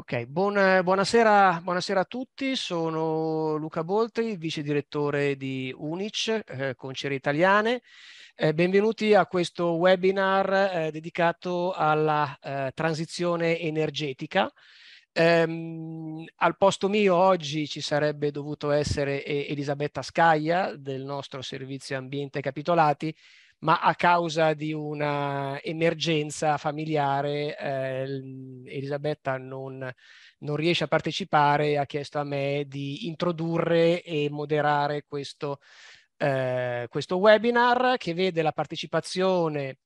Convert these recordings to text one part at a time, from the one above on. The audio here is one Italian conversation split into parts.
Ok, buon, buonasera, buonasera, a tutti, sono Luca Boltri, vice direttore di UNIC, eh, Concere Italiane. Eh, benvenuti a questo webinar eh, dedicato alla eh, transizione energetica. Ehm, al posto mio oggi ci sarebbe dovuto essere Elisabetta Scaglia del nostro servizio ambiente capitolati, ma a causa di una emergenza familiare eh, Elisabetta non, non, riesce a partecipare e ha chiesto a me di introdurre e moderare questo, eh, questo webinar che vede la partecipazione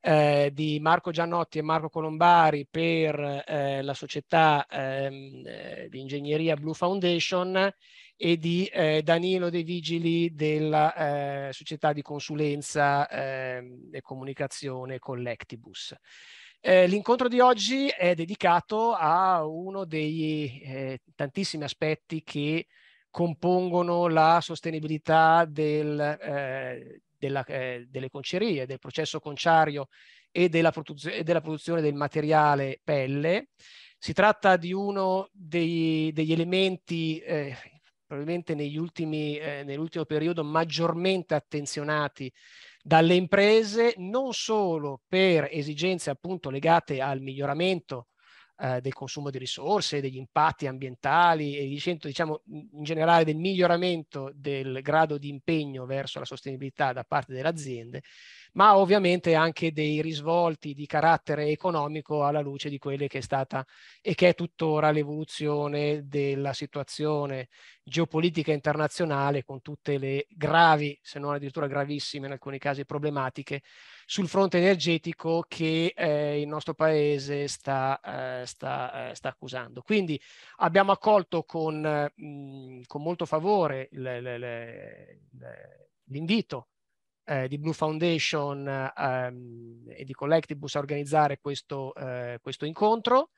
eh, di Marco Giannotti e Marco Colombari per eh, la società ehm, eh, di ingegneria Blue Foundation e di eh, Danilo De Vigili della eh, società di consulenza eh, e comunicazione Collectibus. Eh, l'incontro di oggi è dedicato a uno dei eh, tantissimi aspetti che compongono la sostenibilità del, eh, della, delle concerie, del processo conciario e della, e della produzione del materiale pelle. Si tratta di uno dei, degli elementi eh, probabilmente negli ultimi, eh, nell'ultimo periodo maggiormente attenzionati dalle imprese, non solo per esigenze appunto legate al miglioramento eh, del consumo di risorse, degli impatti ambientali e diciamo in generale del miglioramento del grado di impegno verso la sostenibilità da parte delle aziende, ma ovviamente anche dei risvolti di carattere economico alla luce di quelle che è stata e che è tuttora l'evoluzione della situazione geopolitica internazionale con tutte le gravi, se non addirittura gravissime in alcuni casi problematiche sul fronte energetico che eh, il nostro paese sta, eh, sta, eh, sta, accusando. Quindi abbiamo accolto con, mh, con molto favore l'invito eh, di Blue Foundation ehm, e di Collectibus a organizzare questo, eh, questo incontro.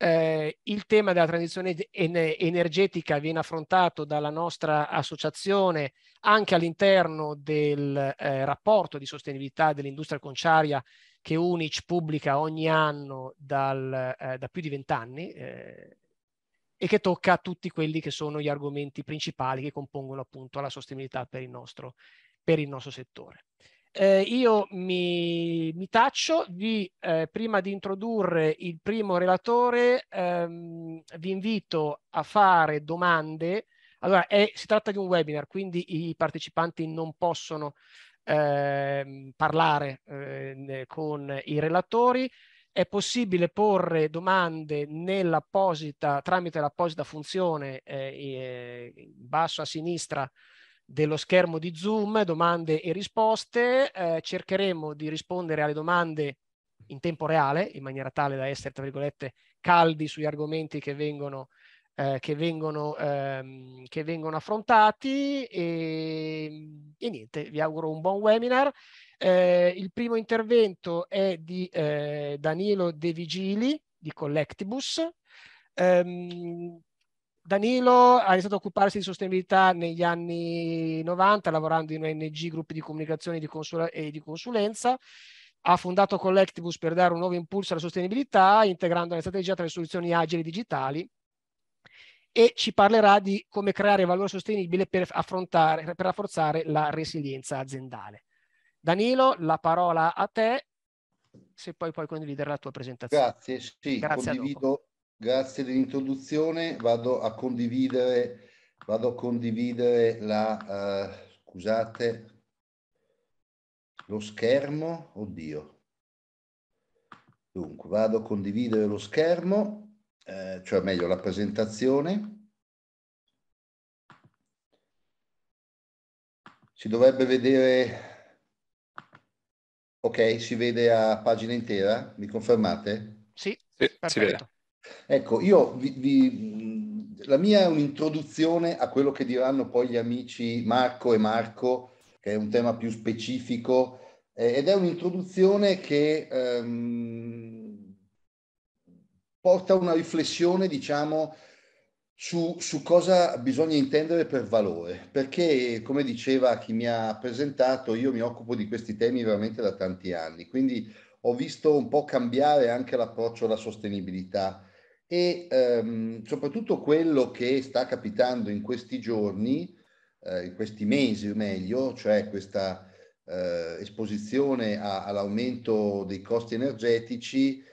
Eh, il tema della transizione energetica viene affrontato dalla nostra associazione anche all'interno del eh, rapporto di sostenibilità dell'industria conciaria che UNIC pubblica ogni anno dal, eh, da più di vent'anni eh, e che tocca tutti quelli che sono gli argomenti principali che compongono appunto la sostenibilità per il nostro, per il nostro settore. Eh, io mi, mi taccio, vi, eh, prima di introdurre il primo relatore, ehm, vi invito a fare domande. Allora, è, si tratta di un webinar, quindi i partecipanti non possono eh, parlare eh, con i relatori. È possibile porre domande tramite l'apposita funzione eh, in basso a sinistra dello schermo di Zoom, domande e risposte. Eh, cercheremo di rispondere alle domande in tempo reale, in maniera tale da essere, tra virgolette, caldi sugli argomenti che vengono, eh, che vengono, ehm, che vengono affrontati. E, e, niente, vi auguro un buon webinar. Eh, il primo intervento è di eh, Danilo De Vigili di Collectibus. Um, Danilo ha iniziato a occuparsi di sostenibilità negli anni 90, lavorando in ONG, gruppi di comunicazione e di consulenza. Ha fondato Collectivus per dare un nuovo impulso alla sostenibilità, integrando la strategia tra le soluzioni agili digitali e ci parlerà di come creare valore sostenibile per, affrontare, per rafforzare la resilienza aziendale. Danilo, la parola a te, se poi puoi condividere la tua presentazione. Grazie, sì, Grazie condivido Grazie dell'introduzione, vado a condividere, vado a condividere la, uh, scusate, lo schermo, oddio. Dunque, vado a condividere lo schermo, eh, cioè meglio la presentazione. Si dovrebbe vedere, ok, si vede a pagina intera, mi confermate? Sì, sì si vede. Ecco, io vi, vi, la mia è un'introduzione a quello che diranno poi gli amici Marco e Marco, che è un tema più specifico, eh, ed è un'introduzione che ehm, porta una riflessione, diciamo, su, su, cosa bisogna intendere per valore, perché come diceva chi mi ha presentato, io mi occupo di questi temi veramente da tanti anni, quindi ho visto un po' cambiare anche l'approccio alla sostenibilità e ehm, soprattutto quello che sta capitando in questi giorni, eh, in questi mesi o meglio, cioè questa eh, esposizione a, all'aumento dei costi energetici,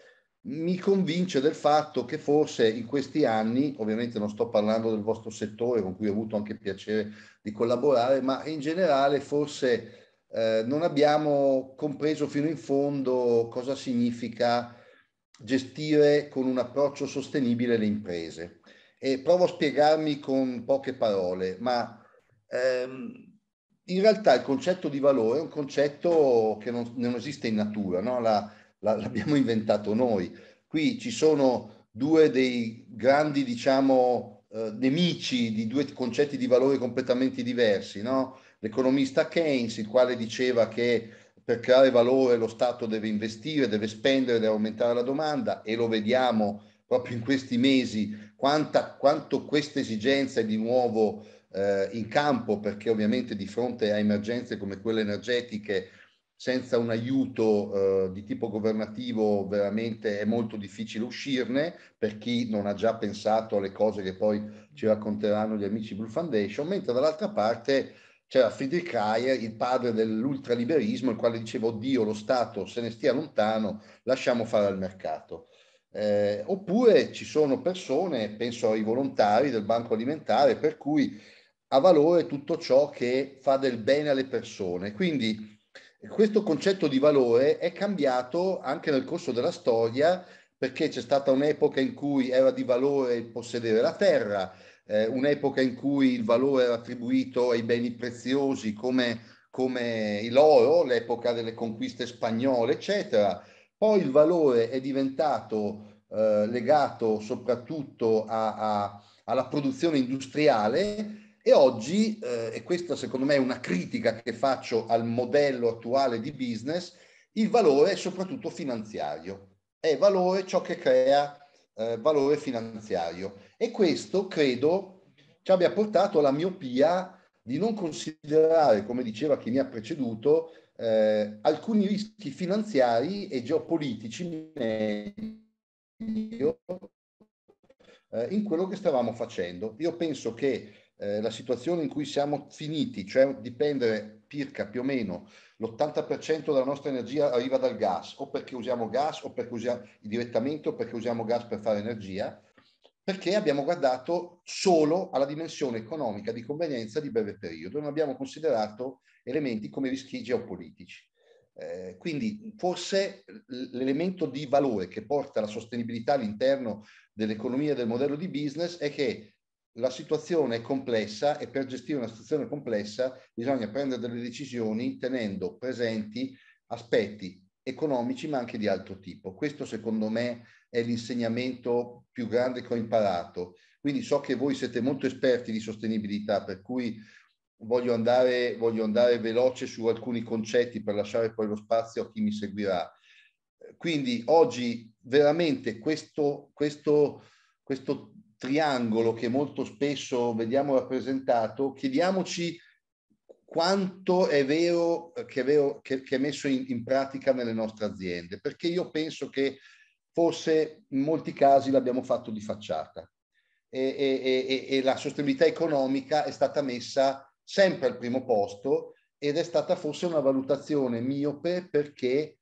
mi convince del fatto che forse in questi anni, ovviamente non sto parlando del vostro settore con cui ho avuto anche piacere di collaborare, ma in generale forse eh, non abbiamo compreso fino in fondo cosa significa gestire con un approccio sostenibile le imprese. E provo a spiegarmi con poche parole, ma ehm, in realtà il concetto di valore è un concetto che non, non esiste in natura, no? La, la, l'abbiamo inventato noi. Qui ci sono due dei grandi, diciamo, eh, nemici di due concetti di valore completamente diversi, no? L'economista Keynes, il quale diceva che per creare valore lo Stato deve investire, deve spendere, deve aumentare la domanda e lo vediamo proprio in questi mesi quanta, quanto questa esigenza è di nuovo eh, in campo perché ovviamente di fronte a emergenze come quelle energetiche senza un aiuto eh, di tipo governativo veramente è molto difficile uscirne per chi non ha già pensato alle cose che poi ci racconteranno gli amici Blue Foundation, mentre dall'altra parte c'era Friedrich Hayek, il padre dell'ultraliberismo, il quale diceva oddio lo Stato se ne stia lontano, lasciamo fare al mercato. Eh, oppure ci sono persone, penso ai volontari del Banco Alimentare, per cui ha valore tutto ciò che fa del bene alle persone. Quindi questo concetto di valore è cambiato anche nel corso della storia perché c'è stata un'epoca in cui era di valore possedere la terra, eh, un'epoca in cui il valore era attribuito ai beni preziosi come, come l'oro, l'epoca delle conquiste spagnole, eccetera. Poi il valore è diventato eh, legato soprattutto a, a, alla produzione industriale e oggi, eh, e questa secondo me è una critica che faccio al modello attuale di business, il valore è soprattutto finanziario. È valore ciò che crea eh, valore finanziario. E questo credo ci abbia portato alla miopia di non considerare, come diceva chi mi ha preceduto, eh, alcuni rischi finanziari e geopolitici eh, in quello che stavamo facendo. Io penso che eh, la situazione in cui siamo finiti, cioè dipendere circa più o meno l'80% della nostra energia arriva dal gas, o perché usiamo gas, o perché usiamo direttamente, o perché usiamo gas per fare energia, perché abbiamo guardato solo alla dimensione economica di convenienza di breve periodo, non abbiamo considerato elementi come rischi geopolitici. Eh, quindi forse l'elemento di valore che porta la sostenibilità all'interno dell'economia e del modello di business è che la situazione è complessa e per gestire una situazione complessa bisogna prendere delle decisioni tenendo presenti aspetti economici ma anche di altro tipo. Questo secondo me è l'insegnamento più grande che ho imparato. Quindi so che voi siete molto esperti di sostenibilità, per cui voglio andare, voglio andare veloce su alcuni concetti per lasciare poi lo spazio a chi mi seguirà. Quindi oggi veramente questo, questo, questo triangolo che molto spesso vediamo rappresentato, chiediamoci quanto è vero che è, vero, che, che è messo in, in, pratica nelle nostre aziende, perché io penso che forse in molti casi l'abbiamo fatto di facciata e, e, e, e la sostenibilità economica è stata messa sempre al primo posto ed è stata forse una valutazione miope perché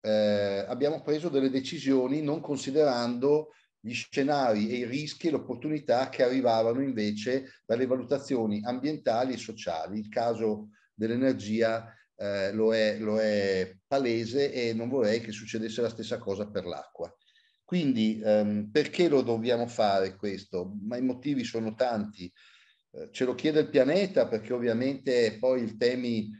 eh, abbiamo preso delle decisioni non considerando gli scenari e i rischi e le opportunità che arrivavano invece dalle valutazioni ambientali e sociali. Il caso dell'energia eh, lo, è, lo, è, palese e non vorrei che succedesse la stessa cosa per l'acqua. Quindi ehm, perché lo dobbiamo fare questo? Ma i motivi sono tanti. Eh, ce lo chiede il pianeta perché ovviamente poi i temi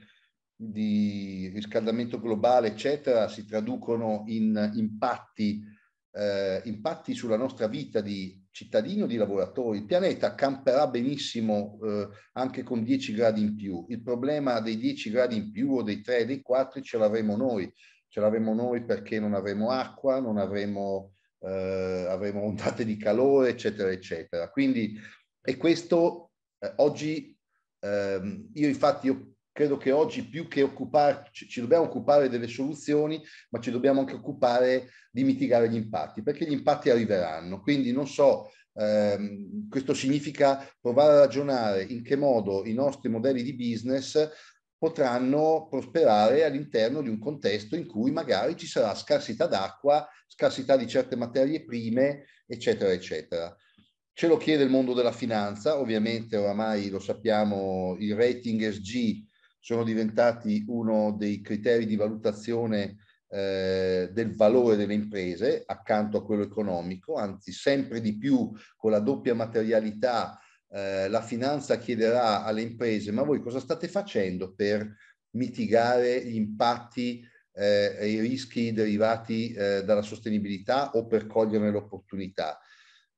di riscaldamento globale, eccetera, si traducono in impatti eh, impatti sulla nostra vita di cittadini o di lavoratori. Il pianeta camperà benissimo eh, anche con 10 gradi in più. Il problema dei 10 gradi in più o dei 3, dei 4 ce l'avremo noi. Ce l'avremo noi perché non avremo acqua, non avremo, eh, avremo ondate di calore, eccetera, eccetera. Quindi, e questo eh, oggi, ehm, io infatti io credo che oggi più che occuparci, ci dobbiamo occupare delle soluzioni, ma ci dobbiamo anche occupare di mitigare gli impatti, perché gli impatti arriveranno. Quindi non so, ehm, questo significa provare a ragionare in che modo i nostri modelli di business potranno prosperare all'interno di un contesto in cui magari ci sarà scarsità d'acqua, scarsità di certe materie prime, eccetera, eccetera. Ce lo chiede il mondo della finanza, ovviamente oramai lo sappiamo, i rating SG sono diventati uno dei criteri di valutazione eh, del valore delle imprese accanto a quello economico, anzi sempre di più con la doppia materialità eh, la finanza chiederà alle imprese ma voi cosa state facendo per mitigare gli impatti eh, e i rischi derivati eh, dalla sostenibilità o per cogliere l'opportunità.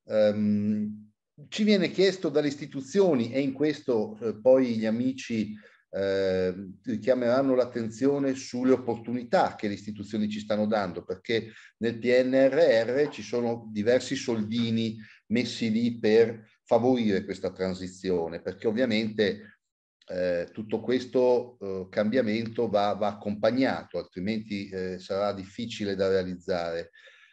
Um, ci viene chiesto dalle istituzioni e in questo eh, poi gli amici eh, richiameranno l'attenzione sulle opportunità che le istituzioni ci stanno dando, perché nel PNRR ci sono diversi soldini messi lì per favorire questa transizione, perché ovviamente eh, tutto questo eh, cambiamento va, va, accompagnato, altrimenti eh, sarà difficile da realizzare.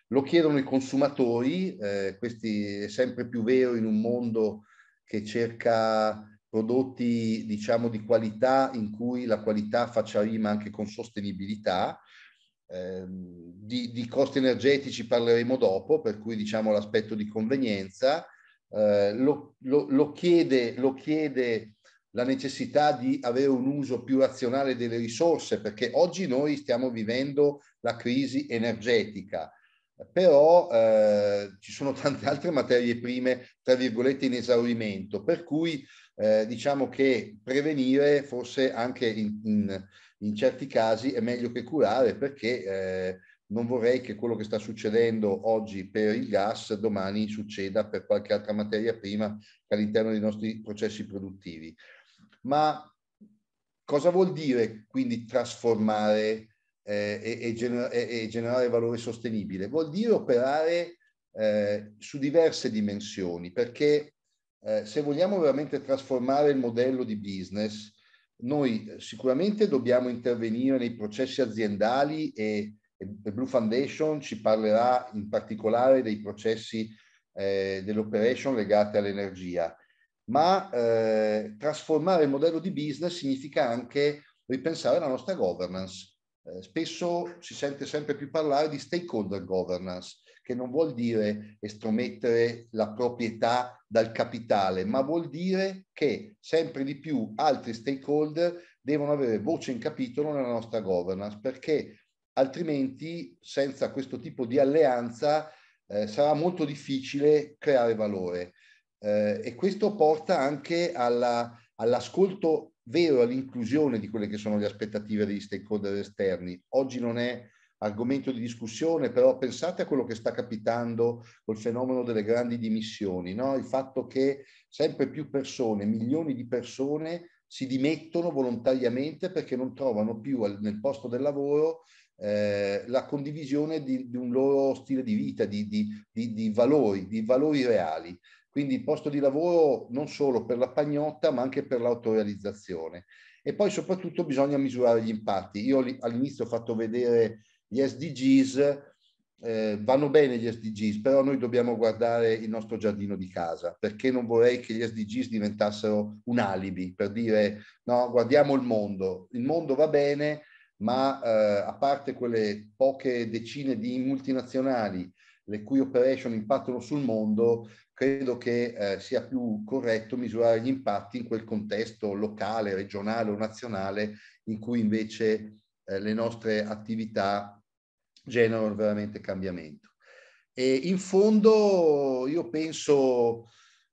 Lo chiedono i consumatori, eh, questo è sempre più vero in un mondo che cerca prodotti diciamo di qualità in cui la qualità faccia rima anche con sostenibilità. Eh, di, di, costi energetici parleremo dopo, per cui diciamo l'aspetto di convenienza. Eh, lo, lo, lo, chiede, lo chiede la necessità di avere un uso più razionale delle risorse, perché oggi noi stiamo vivendo la crisi energetica, però eh, ci sono tante altre materie prime, tra virgolette, in esaurimento, per cui eh, diciamo che prevenire forse anche in, in, in, certi casi è meglio che curare perché eh, non vorrei che quello che sta succedendo oggi per il gas domani succeda per qualche altra materia prima all'interno dei nostri processi produttivi. Ma cosa vuol dire quindi trasformare eh, e, e, gener- e, generare valore sostenibile? Vuol dire operare eh, su diverse dimensioni perché eh, se vogliamo veramente trasformare il modello di business, noi sicuramente dobbiamo intervenire nei processi aziendali e, e Blue Foundation ci parlerà in particolare dei processi eh, dell'operation legati all'energia. Ma eh, trasformare il modello di business significa anche ripensare la nostra governance. Eh, spesso si sente sempre più parlare di stakeholder governance, che non vuol dire estromettere la proprietà dal capitale, ma vuol dire che sempre di più altri stakeholder devono avere voce in capitolo nella nostra governance, perché altrimenti senza questo tipo di alleanza eh, sarà molto difficile creare valore. Eh, e questo porta anche alla, all'ascolto vero, all'inclusione di quelle che sono le aspettative degli stakeholder esterni. Oggi non è argomento di discussione, però pensate a quello che sta capitando col fenomeno delle grandi dimissioni, no? il fatto che sempre più persone, milioni di persone si dimettono volontariamente perché non trovano più nel posto del lavoro eh, la condivisione di, di, un loro stile di vita, di, di, di, valori, di valori reali. Quindi il posto di lavoro non solo per la pagnotta, ma anche per l'autorealizzazione. E poi soprattutto bisogna misurare gli impatti. Io all'inizio ho fatto vedere gli SDGs, eh, vanno bene gli SDGs, però noi dobbiamo guardare il nostro giardino di casa, perché non vorrei che gli SDGs diventassero un alibi per dire no, guardiamo il mondo, il mondo va bene, ma eh, a parte quelle poche decine di multinazionali le cui operation impattano sul mondo, credo che eh, sia più corretto misurare gli impatti in quel contesto locale, regionale o nazionale in cui invece eh, le nostre attività generano veramente cambiamento. E in fondo io penso,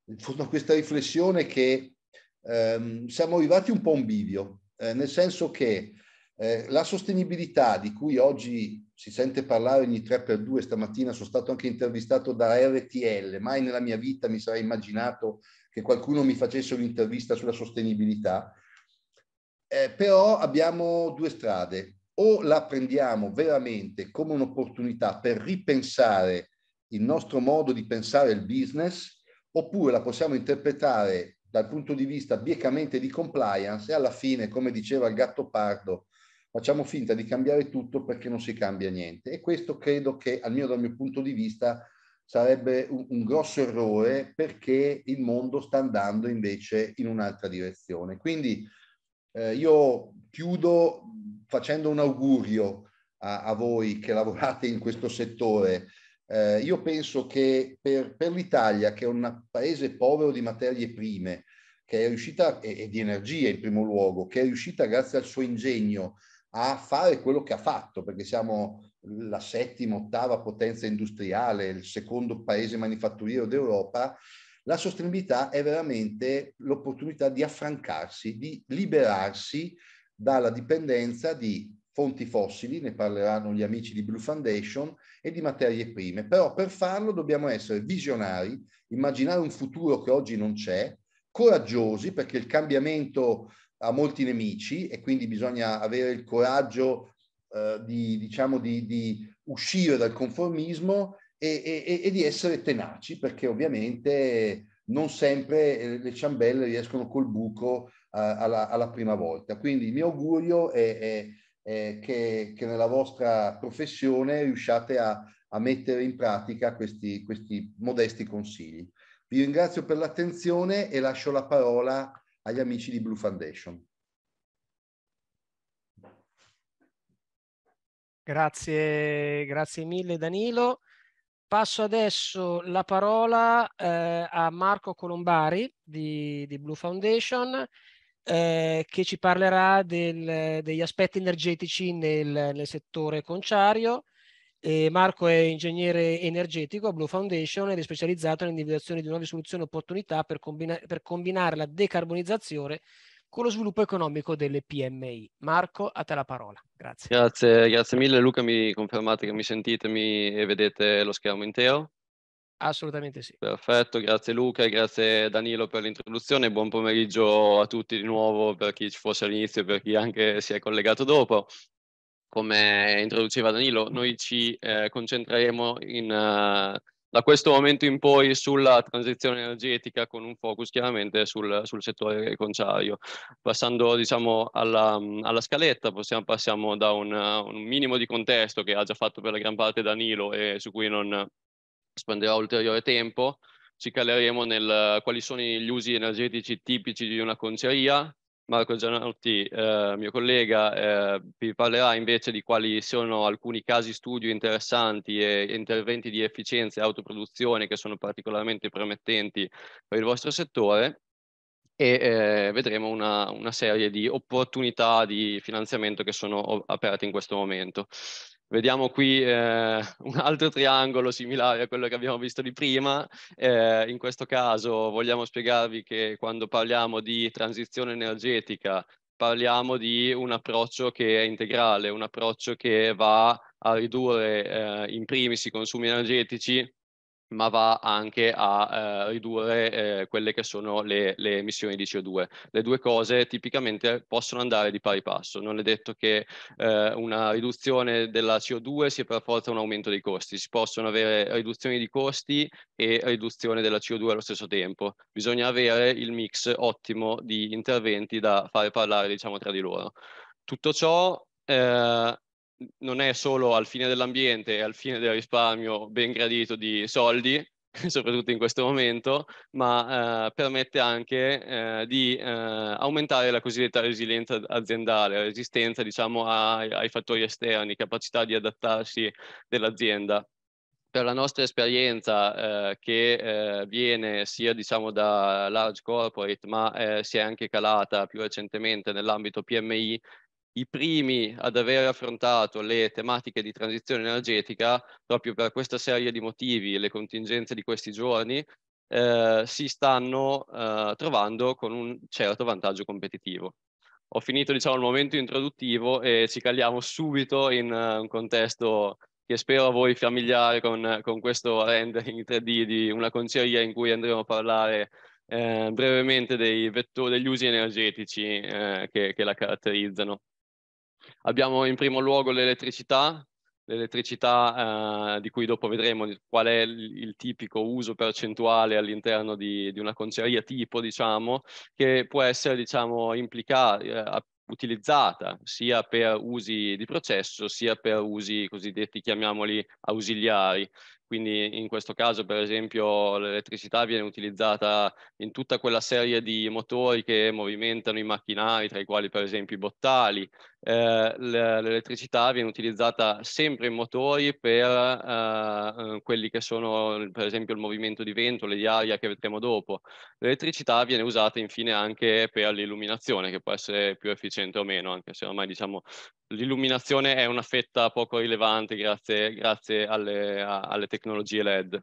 in fondo a questa riflessione, che ehm, siamo arrivati un po' a un bivio, eh, nel senso che eh, la sostenibilità di cui oggi si sente parlare ogni 3x2, stamattina sono stato anche intervistato da RTL, mai nella mia vita mi sarei immaginato che qualcuno mi facesse un'intervista sulla sostenibilità, eh, però abbiamo due strade o la prendiamo veramente come un'opportunità per ripensare il nostro modo di pensare il business, oppure la possiamo interpretare dal punto di vista biecamente di compliance e alla fine, come diceva il gatto pardo, facciamo finta di cambiare tutto perché non si cambia niente. E questo credo che, almeno dal mio punto di vista, sarebbe un, un grosso errore perché il mondo sta andando invece in un'altra direzione. Quindi eh, io chiudo facendo un augurio a, a, voi che lavorate in questo settore. Eh, io penso che per, per l'Italia, che è un paese povero di materie prime, che è riuscita, e, e di energia in primo luogo, che è riuscita grazie al suo ingegno a fare quello che ha fatto, perché siamo la settima, ottava potenza industriale, il secondo paese manifatturiero d'Europa, la sostenibilità è veramente l'opportunità di affrancarsi, di liberarsi dalla dipendenza di fonti fossili, ne parleranno gli amici di Blue Foundation, e di materie prime. Però per farlo dobbiamo essere visionari, immaginare un futuro che oggi non c'è, coraggiosi perché il cambiamento ha molti nemici e quindi bisogna avere il coraggio eh, di, diciamo, di, di, uscire dal conformismo e, e, e, di essere tenaci, perché ovviamente non sempre eh, le ciambelle riescono col buco alla, alla, prima volta. Quindi il mio augurio è, è, è che, che, nella vostra professione riusciate a, a mettere in pratica questi, questi modesti consigli. Vi ringrazio per l'attenzione e lascio la parola agli amici di Blue Foundation. Grazie, grazie mille Danilo. Passo adesso la parola eh, a Marco Colombari di, di Blue Foundation eh, che ci parlerà del, degli aspetti energetici nel, nel settore conciario. Eh, Marco è ingegnere energetico a Blue Foundation ed è specializzato nell'individuazione di nuove soluzioni e opportunità per, combina per combinare la decarbonizzazione con lo sviluppo economico delle PMI. Marco, a te la parola. Grazie. Grazie, grazie mille. Luca, mi confermate che mi sentite mi... e vedete lo schermo intero? Assolutamente sì. Perfetto, grazie Luca e grazie Danilo per l'introduzione. Buon pomeriggio a tutti di nuovo per chi ci fosse all'inizio e per chi anche si è collegato dopo. Come introduceva Danilo, noi ci eh, concentreremo in, uh, da questo momento in poi sulla transizione energetica con un focus chiaramente sul, sul settore conciario. Passando diciamo alla, alla scaletta, possiamo, passiamo da un, un, minimo di contesto che ha già fatto per la gran parte Danilo e su cui non spenderò ulteriore tempo, ci caleremo nel quali sono gli usi energetici tipici di una conceria, Marco Gianotti, eh, mio collega, eh, vi parlerà invece di quali sono alcuni casi studio interessanti e interventi di efficienza e autoproduzione che sono particolarmente promettenti per il vostro settore. E eh, vedremo una, una, serie di opportunità di finanziamento che sono aperte in questo momento. Vediamo qui eh, un altro triangolo similare a quello che abbiamo visto di prima. Eh, in questo caso vogliamo spiegarvi che quando parliamo di transizione energetica parliamo di un approccio che è integrale, un approccio che va a ridurre eh, in primis i consumi energetici ma va anche a eh, ridurre eh, quelle che sono le, le, emissioni di CO2. Le due cose tipicamente possono andare di pari passo, non è detto che eh, una riduzione della CO2 sia per forza un aumento dei costi, si possono avere riduzioni di costi e riduzione della CO2 allo stesso tempo, bisogna avere il mix ottimo di interventi da fare parlare diciamo tra di loro. Tutto ciò eh, non è solo al fine dell'ambiente e al fine del risparmio ben gradito di soldi, soprattutto in questo momento, ma eh, permette anche eh, di eh, aumentare la cosiddetta resilienza aziendale, resistenza diciamo ai, ai fattori esterni, capacità di adattarsi dell'azienda. Per la nostra esperienza eh, che eh, viene sia diciamo da large corporate ma eh, si è anche calata più recentemente nell'ambito PMI i primi ad aver affrontato le tematiche di transizione energetica, proprio per questa serie di motivi e le contingenze di questi giorni, eh, si stanno eh, trovando con un certo vantaggio competitivo. Ho finito diciamo, il momento introduttivo e ci caliamo subito in uh, un contesto che spero a voi familiare con, con questo rendering 3D di una conceria in cui andremo a parlare eh, brevemente dei vettori, degli usi energetici eh, che, che la caratterizzano. Abbiamo in primo luogo l'elettricità. l'elettricità eh, di cui dopo vedremo qual è il, il tipico uso percentuale all'interno di, di, una conceria tipo, diciamo, che può essere, diciamo, implicata, eh, utilizzata sia per usi di processo sia per usi cosiddetti, chiamiamoli, ausiliari. Quindi in questo caso, per esempio, l'elettricità viene utilizzata in tutta quella serie di motori che movimentano i macchinari, tra i quali per esempio i bottali, eh, l'elettricità viene utilizzata sempre in motori per eh, eh, quelli che sono per esempio il movimento di vento, le di aria che vedremo dopo. L'elettricità viene usata infine anche per l'illuminazione che può essere più efficiente o meno, anche se ormai diciamo l'illuminazione è una fetta poco rilevante grazie, grazie alle, alle tecnologie LED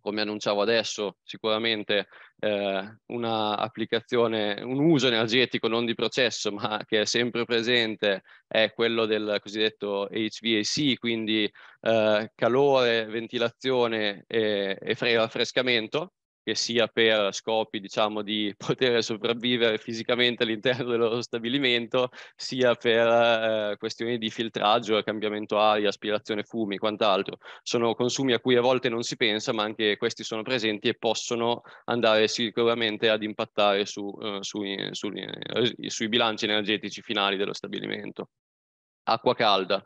come annunciavo adesso, sicuramente eh, una applicazione, un uso energetico non di processo, ma che è sempre presente, è quello del cosiddetto HVAC, quindi eh, calore, ventilazione e, e raffrescamento che sia per scopi diciamo di poter sopravvivere fisicamente all'interno del loro stabilimento, sia per eh, questioni di filtraggio, cambiamento aria, aspirazione fumi, quant'altro. Sono consumi a cui a volte non si pensa, ma anche questi sono presenti e possono andare sicuramente ad impattare su, eh, sui, sui, eh, sui bilanci energetici finali dello stabilimento. Acqua calda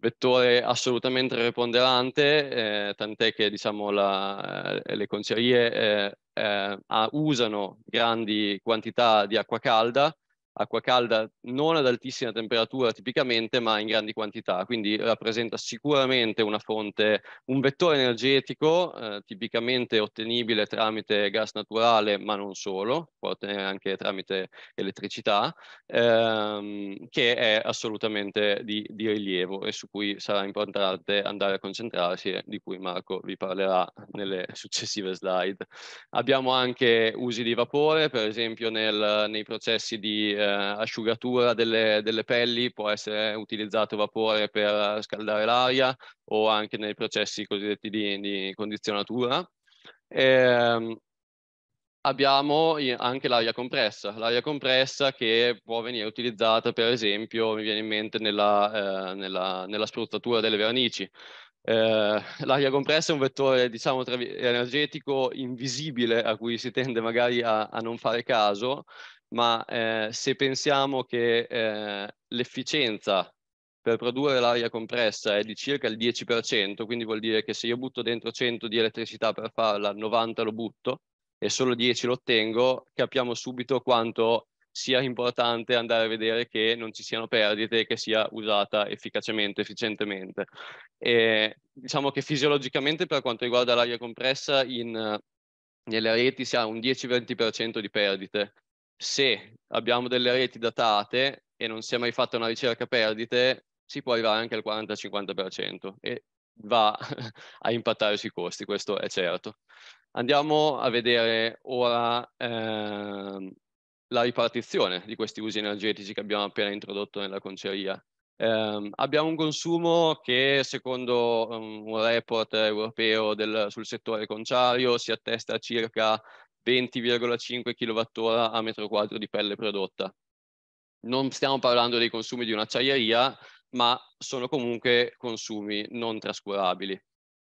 vettore assolutamente preponderante, eh, tant'è che diciamo, la, eh, le concerie eh, eh usano grandi quantità di acqua calda acqua calda non ad altissima temperatura tipicamente, ma in grandi quantità, quindi rappresenta sicuramente una fonte, un vettore energetico eh, tipicamente ottenibile tramite gas naturale, ma non solo, può ottenere anche tramite elettricità, ehm, che è assolutamente di, di, rilievo e su cui sarà importante andare a concentrarsi di cui Marco vi parlerà nelle successive slide. Abbiamo anche usi di vapore, per esempio nel, nei processi di eh, asciugatura delle, delle, pelli, può essere utilizzato vapore per scaldare l'aria o anche nei processi cosiddetti di, di condizionatura. E, ehm, abbiamo anche l'aria compressa, l'aria compressa che può venire utilizzata per esempio, mi viene in mente, nella, eh, nella, nella spruzzatura delle vernici. Eh, l'aria compressa è un vettore diciamo energetico invisibile a cui si tende magari a, a non fare caso ma eh, se pensiamo che eh, l'efficienza per produrre l'aria compressa è di circa il 10%, quindi vuol dire che se io butto dentro 100 di elettricità per farla, 90 lo butto e solo 10 lo ottengo, capiamo subito quanto sia importante andare a vedere che non ci siano perdite e che sia usata efficacemente, efficientemente. E diciamo che fisiologicamente per quanto riguarda l'aria compressa in, nelle reti si ha un 10-20% di perdite, se abbiamo delle reti datate e non si è mai fatta una ricerca perdite, si può arrivare anche al 40-50% e va a impattare sui costi, questo è certo. Andiamo a vedere ora eh, la ripartizione di questi usi energetici che abbiamo appena introdotto nella conceria. Eh, abbiamo un consumo che secondo um, un report europeo del, sul settore conciario si attesta a circa 20,5 kWh a metro quadro di pelle prodotta. Non stiamo parlando dei consumi di un'acciaieria, ma sono comunque consumi non trascurabili.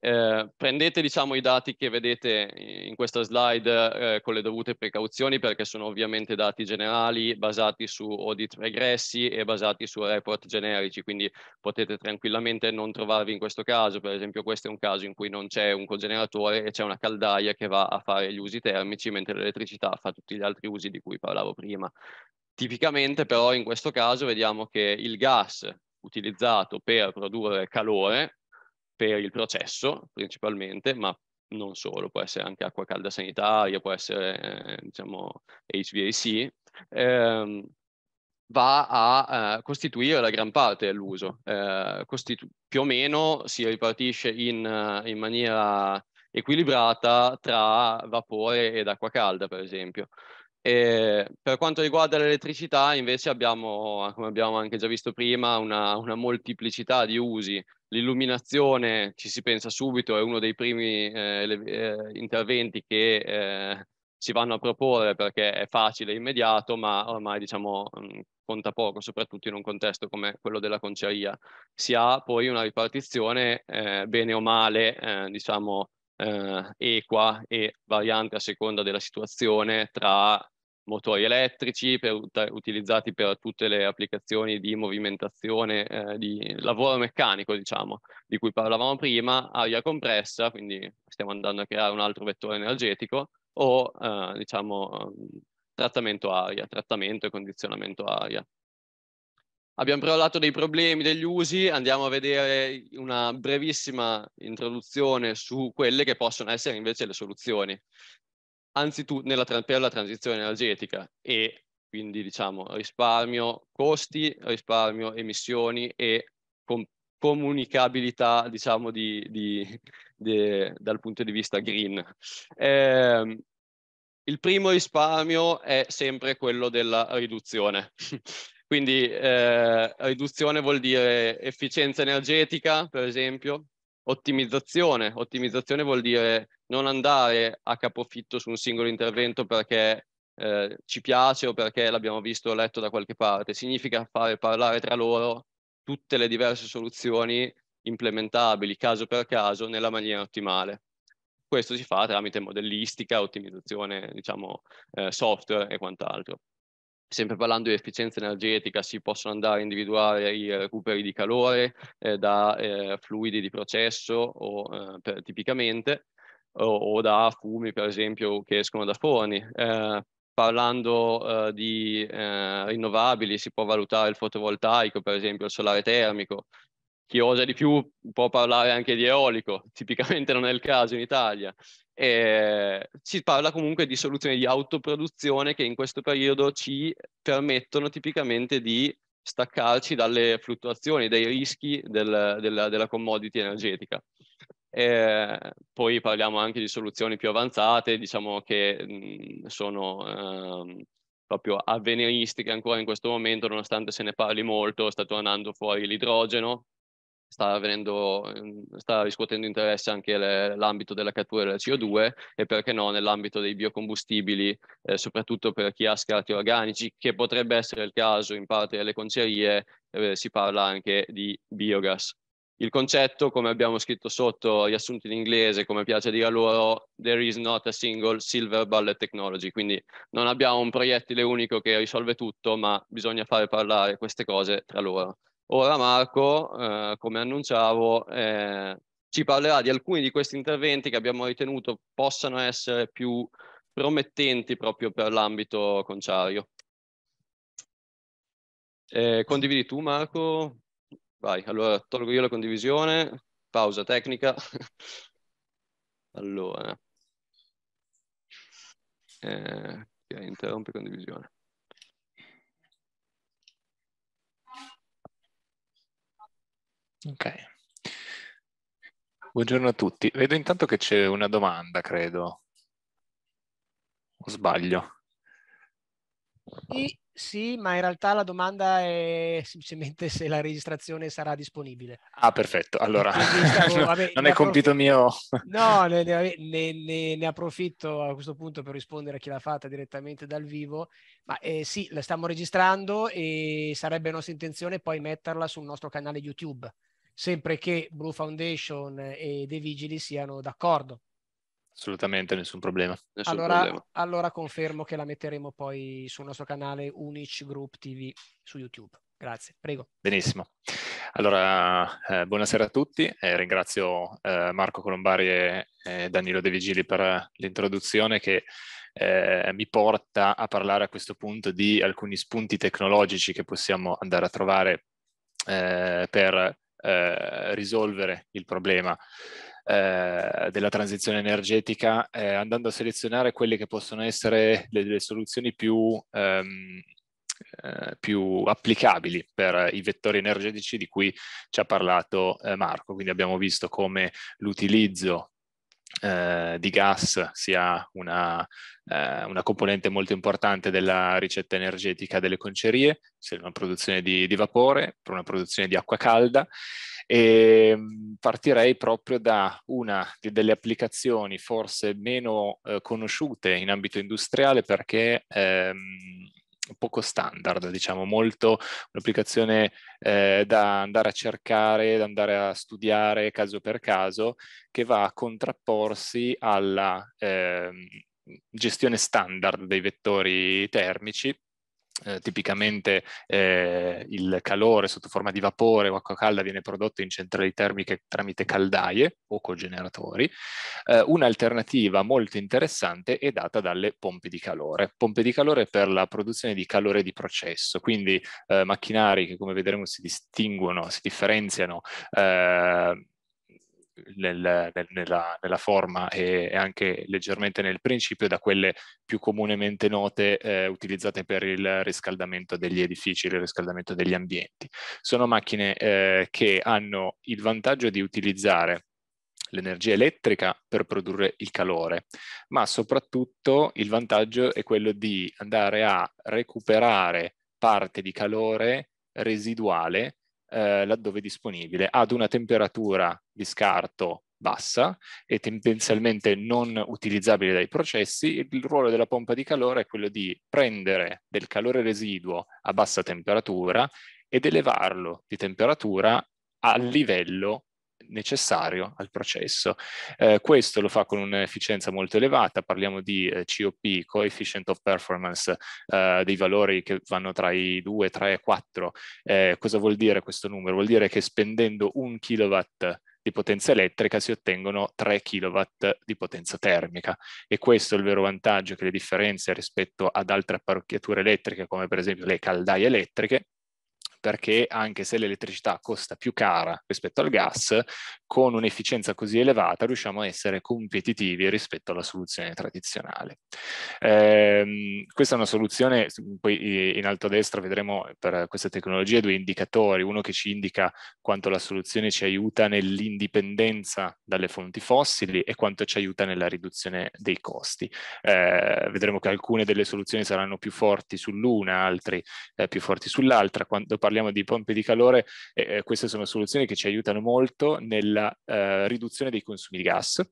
Eh, prendete diciamo, i dati che vedete in questa slide eh, con le dovute precauzioni perché sono ovviamente dati generali basati su audit regressi e basati su report generici, quindi potete tranquillamente non trovarvi in questo caso, per esempio questo è un caso in cui non c'è un cogeneratore e c'è una caldaia che va a fare gli usi termici mentre l'elettricità fa tutti gli altri usi di cui parlavo prima. Tipicamente però in questo caso vediamo che il gas utilizzato per produrre calore per il processo principalmente, ma non solo, può essere anche acqua calda sanitaria, può essere eh, diciamo HVAC, ehm, va a eh, costituire la gran parte dell'uso. Eh, costitu- più o meno si ripartisce in, in maniera equilibrata tra vapore ed acqua calda, per esempio. E per quanto riguarda l'elettricità, invece abbiamo, come abbiamo anche già visto prima, una, una moltiplicità di usi. L'illuminazione, ci si pensa subito, è uno dei primi eh, eh, interventi che eh, si vanno a proporre perché è facile e immediato, ma ormai diciamo mm, conta poco, soprattutto in un contesto come quello della conceria. Si ha poi una ripartizione eh, bene o male, eh, diciamo, eh, equa e variante a seconda della situazione tra motori elettrici per, utilizzati per tutte le applicazioni di movimentazione, eh, di lavoro meccanico, diciamo, di cui parlavamo prima, aria compressa, quindi stiamo andando a creare un altro vettore energetico, o eh, diciamo trattamento aria, trattamento e condizionamento aria. Abbiamo parlato dei problemi, degli usi, andiamo a vedere una brevissima introduzione su quelle che possono essere invece le soluzioni. Anzitutto nella, per la transizione energetica e quindi diciamo risparmio costi, risparmio emissioni e com- comunicabilità diciamo di, di, di, dal punto di vista green. Eh, il primo risparmio è sempre quello della riduzione. Quindi eh, riduzione vuol dire efficienza energetica, per esempio, ottimizzazione. Ottimizzazione vuol dire non andare a capofitto su un singolo intervento perché eh, ci piace o perché l'abbiamo visto o letto da qualche parte. Significa fare parlare tra loro tutte le diverse soluzioni implementabili caso per caso nella maniera ottimale. Questo si fa tramite modellistica, ottimizzazione, diciamo, eh, software e quant'altro. Sempre parlando di efficienza energetica, si possono andare a individuare i recuperi di calore eh, da eh, fluidi di processo o, eh, per, tipicamente o, o, da fumi, per esempio, che escono da forni. Eh, parlando eh, di eh, rinnovabili, si può valutare il fotovoltaico, per esempio il solare termico, chi osa di più può parlare anche di eolico, tipicamente non è il caso in Italia. E si parla comunque di soluzioni di autoproduzione che in questo periodo ci permettono tipicamente di staccarci dalle fluttuazioni, dai rischi del, della, della commodity energetica. E poi parliamo anche di soluzioni più avanzate, diciamo che mh, sono eh, proprio avveniristiche ancora in questo momento, nonostante se ne parli molto, sta tornando fuori l'idrogeno, sta, venendo, ehm, sta riscuotendo interesse anche le, l'ambito della cattura del CO2 e perché no nell'ambito dei biocombustibili, eh, soprattutto per chi ha scarti organici, che potrebbe essere il caso in parte delle concerie, eh, si parla anche di biogas. Il concetto, come abbiamo scritto sotto, riassunto in inglese, come piace dire a loro, there is not a single silver bullet technology, quindi non abbiamo un proiettile unico che risolve tutto, ma bisogna fare parlare queste cose tra loro. Ora Marco, eh, come annunciavo, eh, ci parlerà di alcuni di questi interventi che abbiamo ritenuto possano essere più promettenti proprio per l'ambito conciario. Eh, condividi tu Marco? Vai, allora tolgo io la condivisione, pausa tecnica. allora, eh, interrompe condivisione. Ok. Buongiorno a tutti. Vedo intanto che c'è una domanda, credo. O sbaglio? Sì, sì, ma in realtà la domanda è semplicemente se la registrazione sarà disponibile. Ah, perfetto. Allora, stavo, vabbè, non è compito mio. No, ne, ne, ne, ne, approfitto a questo punto per rispondere a chi l'ha fatta direttamente dal vivo. Ma eh, sì, la stiamo registrando e sarebbe nostra intenzione poi metterla sul nostro canale YouTube sempre che Blue Foundation e De Vigili siano d'accordo. Assolutamente, nessun problema. Nessun allora, problema. allora, confermo che la metteremo poi sul nostro canale Unic Group TV su YouTube. Grazie, prego. Benissimo. Allora, eh, buonasera a tutti. Eh, ringrazio eh, Marco Colombari e, e, Danilo De Vigili per l'introduzione che eh, mi porta a parlare a questo punto di alcuni spunti tecnologici che possiamo andare a trovare eh, per eh, risolvere il problema eh, della transizione energetica eh, andando a selezionare quelle che possono essere le, le soluzioni più, ehm, eh, più, applicabili per i vettori energetici di cui ci ha parlato eh, Marco. Quindi abbiamo visto come l'utilizzo eh, di gas sia una, eh, una, componente molto importante della ricetta energetica delle concerie, sia una produzione di, di, vapore, per una produzione di acqua calda. E mm, partirei proprio da una delle applicazioni forse meno eh, conosciute in ambito industriale perché ehm, poco standard, diciamo, molto un'applicazione eh, da andare a cercare, da andare a studiare caso per caso, che va a contrapporsi alla eh, gestione standard dei vettori termici eh, tipicamente eh, il calore sotto forma di vapore o acqua calda viene prodotto in centrali termiche tramite caldaie o cogeneratori. Eh, un'alternativa molto interessante è data dalle pompe di calore. Pompe di calore per la produzione di calore di processo, quindi eh, macchinari che come vedremo si distinguono, si differenziano eh, nel, nel, nella, nella, forma e, e, anche leggermente nel principio da quelle più comunemente note eh, utilizzate per il riscaldamento degli edifici, il riscaldamento degli ambienti. Sono macchine eh, che hanno il vantaggio di utilizzare l'energia elettrica per produrre il calore, ma soprattutto il vantaggio è quello di andare a recuperare parte di calore residuale eh, laddove disponibile, ad una temperatura di scarto bassa e tendenzialmente non utilizzabile dai processi, il ruolo della pompa di calore è quello di prendere del calore residuo a bassa temperatura ed elevarlo di temperatura al livello necessario al processo. Eh, questo lo fa con un'efficienza molto elevata, parliamo di eh, COP, Coefficient of Performance, eh, dei valori che vanno tra i 2, 3 e 4. cosa vuol dire questo numero? Vuol dire che spendendo un kilowatt di potenza elettrica si ottengono 3 kW di potenza termica e questo è il vero vantaggio che le differenze rispetto ad altre apparecchiature elettriche come per esempio le caldaie elettriche perché anche se l'elettricità costa più cara rispetto al gas, con un'efficienza così elevata riusciamo a essere competitivi rispetto alla soluzione tradizionale. Eh, questa è una soluzione, poi in alto a destra vedremo per queste tecnologie due indicatori, uno che ci indica quanto la soluzione ci aiuta nell'indipendenza dalle fonti fossili e quanto ci aiuta nella riduzione dei costi. Eh, vedremo che alcune delle soluzioni saranno più forti sull'una, altre eh, più forti sull'altra. Quando parliamo di pompe di calore, eh, eh, queste sono soluzioni che ci aiutano molto nella eh, riduzione dei consumi di gas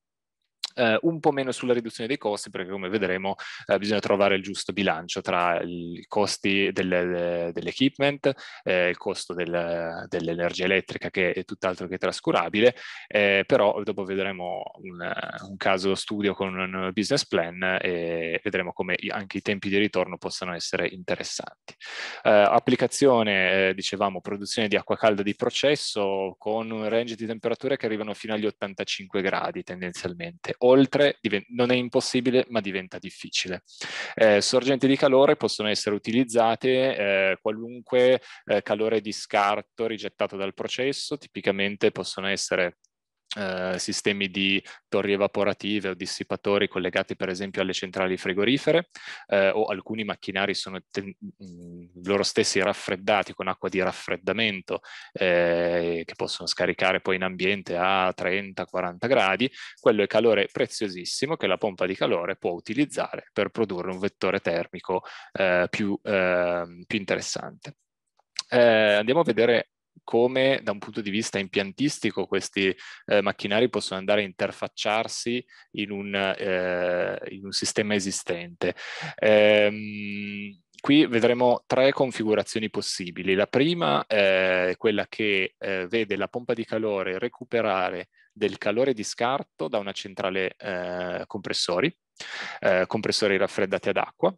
eh, un po' meno sulla riduzione dei costi perché come vedremo eh, bisogna trovare il giusto bilancio tra i costi del, dell'equipment, eh, il costo del, dell'energia elettrica che è tutt'altro che trascurabile, eh, però dopo vedremo un, un, caso studio con un business plan e vedremo come anche i tempi di ritorno possano essere interessanti. Eh, applicazione, eh, dicevamo, produzione di acqua calda di processo con un range di temperature che arrivano fino agli 85 gradi tendenzialmente oltre non è impossibile ma diventa difficile. Eh, sorgenti di calore possono essere utilizzate eh, qualunque eh, calore di scarto rigettato dal processo, tipicamente possono essere eh, sistemi di torri evaporative o dissipatori collegati per esempio alle centrali frigorifere eh, o alcuni macchinari sono mm, loro stessi raffreddati con acqua di raffreddamento eh, che possono scaricare poi in ambiente a 30-40 gradi, quello è calore preziosissimo che la pompa di calore può utilizzare per produrre un vettore termico eh, più, ehm, più interessante. Eh, andiamo a vedere come da un punto di vista impiantistico questi eh, macchinari possono andare a interfacciarsi in un, eh, in un sistema esistente. Ehm, qui vedremo tre configurazioni possibili. La prima è quella che eh, vede la pompa di calore recuperare del calore di scarto da una centrale eh, compressori, eh, compressori raffreddati ad acqua,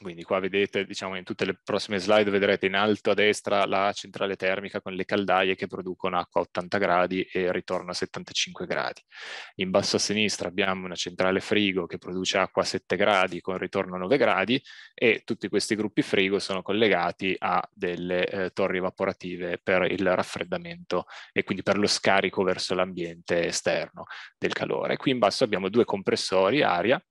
quindi qua vedete, diciamo, in tutte le prossime slide vedrete in alto a destra la centrale termica con le caldaie che producono acqua a 80 gradi e ritorno a 75 gradi. In basso a sinistra abbiamo una centrale frigo che produce acqua a 7 gradi con ritorno a 9 gradi e tutti questi gruppi frigo sono collegati a delle eh, torri evaporative per il raffreddamento e quindi per lo scarico verso l'ambiente esterno del calore. Qui in basso abbiamo due compressori aria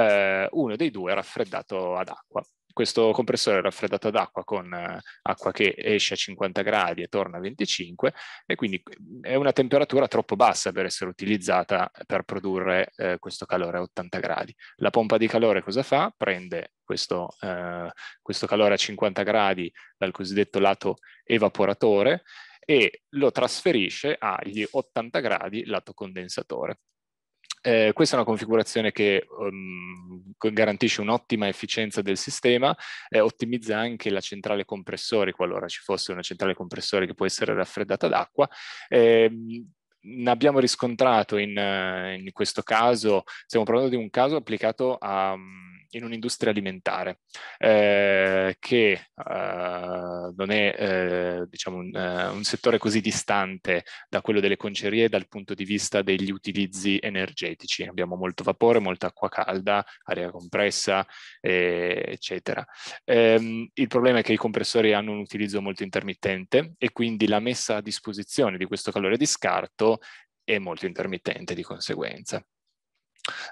eh, uno dei due raffreddato ad acqua. Questo compressore è raffreddato ad acqua con eh, acqua che esce a 50 gradi e torna a 25 e quindi è una temperatura troppo bassa per essere utilizzata per produrre eh, questo calore a 80 gradi. La pompa di calore cosa fa? Prende questo, eh, questo calore a 50 gradi dal cosiddetto lato evaporatore e lo trasferisce agli 80 gradi lato condensatore. Eh, questa è una configurazione che um, garantisce un'ottima efficienza del sistema, eh, ottimizza anche la centrale compressori qualora ci fosse una centrale compressori che può essere raffreddata d'acqua. Eh, abbiamo riscontrato in, in, questo caso, stiamo parlando di un caso applicato a, in un'industria alimentare eh, che eh, non è eh, diciamo un, eh, un, settore così distante da quello delle concerie dal punto di vista degli utilizzi energetici. Abbiamo molto vapore, molta acqua calda, aria compressa, eccetera. Ehm, il problema è che i compressori hanno un utilizzo molto intermittente e quindi la messa a disposizione di questo calore di scarto è molto intermittente di conseguenza.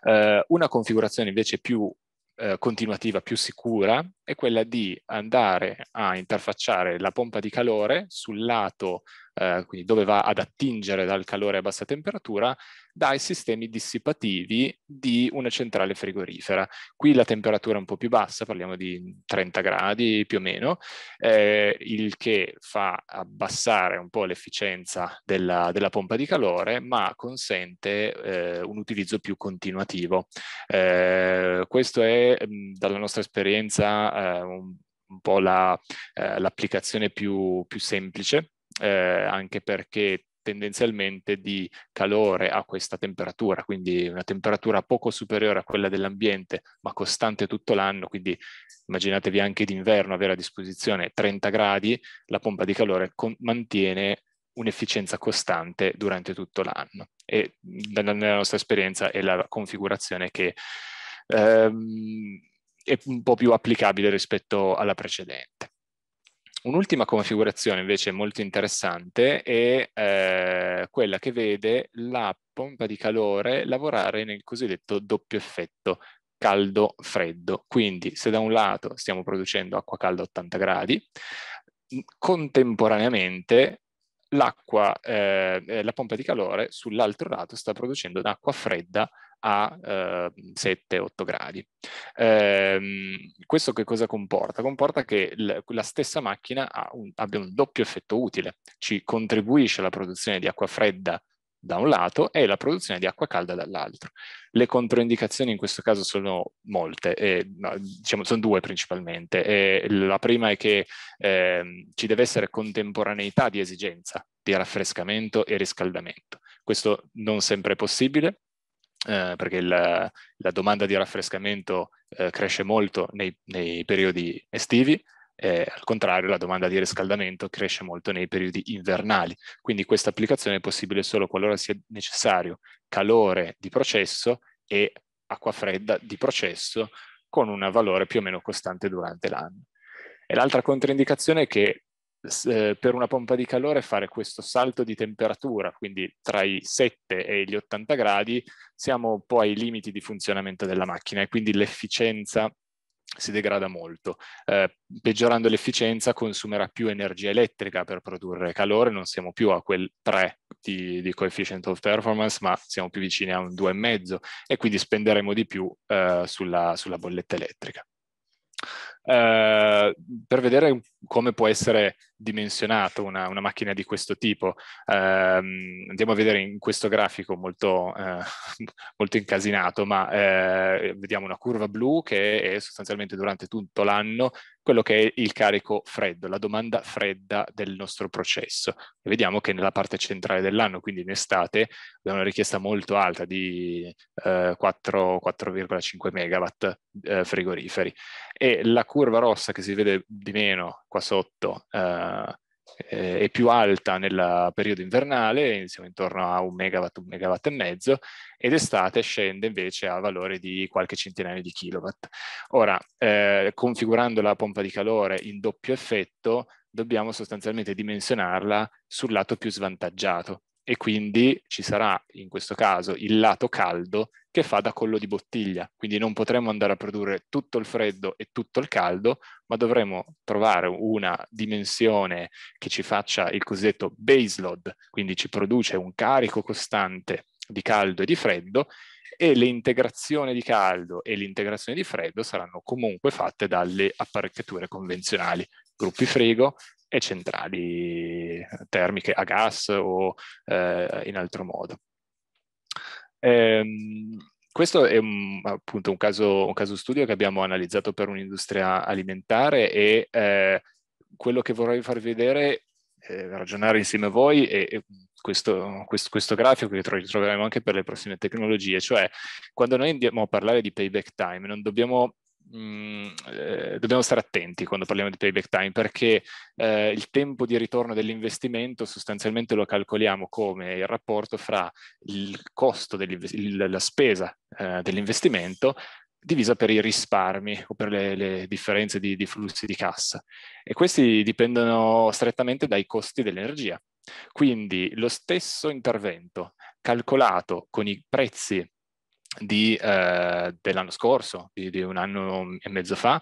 Uh, una configurazione invece più eh, continuativa più sicura è quella di andare a interfacciare la pompa di calore sul lato eh, quindi dove va ad attingere dal calore a bassa temperatura, dai sistemi dissipativi di una centrale frigorifera. Qui la temperatura è un po' più bassa, parliamo di 30 gradi più o meno, eh, il che fa abbassare un po' l'efficienza della, della, pompa di calore, ma consente eh, un utilizzo più continuativo. Eh, questo è, dalla nostra esperienza, eh, un, un po' eh, l'applicazione la, più, più semplice eh, anche perché tendenzialmente di calore a questa temperatura, quindi una temperatura poco superiore a quella dell'ambiente, ma costante tutto l'anno, quindi immaginatevi anche d'inverno avere a disposizione 30 gradi, la pompa di calore mantiene un'efficienza costante durante tutto l'anno. E nella nostra esperienza è la configurazione che ehm, è un po' più applicabile rispetto alla precedente. Un'ultima configurazione invece molto interessante è eh, quella che vede la pompa di calore lavorare nel cosiddetto doppio effetto caldo-freddo. Quindi se da un lato stiamo producendo acqua calda a 80 gradi, contemporaneamente l'acqua, eh, eh, la pompa di calore sull'altro lato sta producendo un'acqua fredda a eh, 7-8 gradi. Eh, questo che cosa comporta? Comporta che la stessa macchina un, abbia un doppio effetto utile, ci contribuisce alla produzione di acqua fredda da un lato e la produzione di acqua calda dall'altro. Le controindicazioni in questo caso sono molte, e, no, diciamo, sono due principalmente. E la prima è che eh, ci deve essere contemporaneità di esigenza di raffrescamento e riscaldamento. Questo non sempre è possibile, eh, perché la, la, domanda di raffrescamento eh, cresce molto nei, nei periodi estivi, eh, al contrario la domanda di riscaldamento cresce molto nei periodi invernali. Quindi questa applicazione è possibile solo qualora sia necessario calore di processo e acqua fredda di processo con un valore più o meno costante durante l'anno. E l'altra controindicazione è che eh, per una pompa di calore fare questo salto di temperatura, quindi tra i 7 e gli 80 gradi, siamo poi ai limiti di funzionamento della macchina e quindi l'efficienza si degrada molto. Eh, peggiorando l'efficienza consumerà più energia elettrica per produrre calore, non siamo più a quel 3 di, di coefficient of performance, ma siamo più vicini a un 2,5 e quindi spenderemo di più eh, sulla, sulla bolletta elettrica. Uh, per vedere come può essere dimensionato una, una macchina di questo tipo. Uh, andiamo a vedere in questo grafico molto, uh, molto incasinato, ma eh, vediamo una curva blu che è sostanzialmente durante tutto l'anno quello che è il carico freddo, la domanda fredda del nostro processo. E vediamo che nella parte centrale dell'anno, quindi in estate, abbiamo una richiesta molto alta di 4,5 megawatt frigoriferi. E la curva rossa che si vede di meno qua sotto eh, è più alta nel periodo invernale, siamo intorno a un megawatt, un megawatt e mezzo, ed estate scende invece a valore di qualche centinaio di kilowatt. Ora, eh, configurando la pompa di calore in doppio effetto, dobbiamo sostanzialmente dimensionarla sul lato più svantaggiato, e quindi ci sarà in questo caso il lato caldo che fa da collo di bottiglia, quindi non potremo andare a produrre tutto il freddo e tutto il caldo, ma dovremo trovare una dimensione che ci faccia il cosiddetto base load, quindi ci produce un carico costante di caldo e di freddo e l'integrazione di caldo e l'integrazione di freddo saranno comunque fatte dalle apparecchiature convenzionali, gruppi frigo, e centrali termiche a gas o eh, in altro modo. Ehm, questo è un, appunto un caso, un caso, studio che abbiamo analizzato per un'industria alimentare e eh, quello che vorrei farvi vedere, eh, ragionare insieme a voi è, questo, questo, questo, grafico che ritroveremo anche per le prossime tecnologie, cioè quando noi andiamo a parlare di payback time non dobbiamo Eh, dobbiamo stare attenti quando parliamo di payback time perché eh, il tempo di ritorno dell'investimento sostanzialmente lo calcoliamo come il rapporto fra il costo, la spesa eh, dell'investimento divisa per i risparmi o per le, le differenze di, di flussi di cassa e questi dipendono strettamente dai costi dell'energia. Quindi lo stesso intervento calcolato con i prezzi di, eh, dell'anno scorso, di, di, un anno e mezzo fa,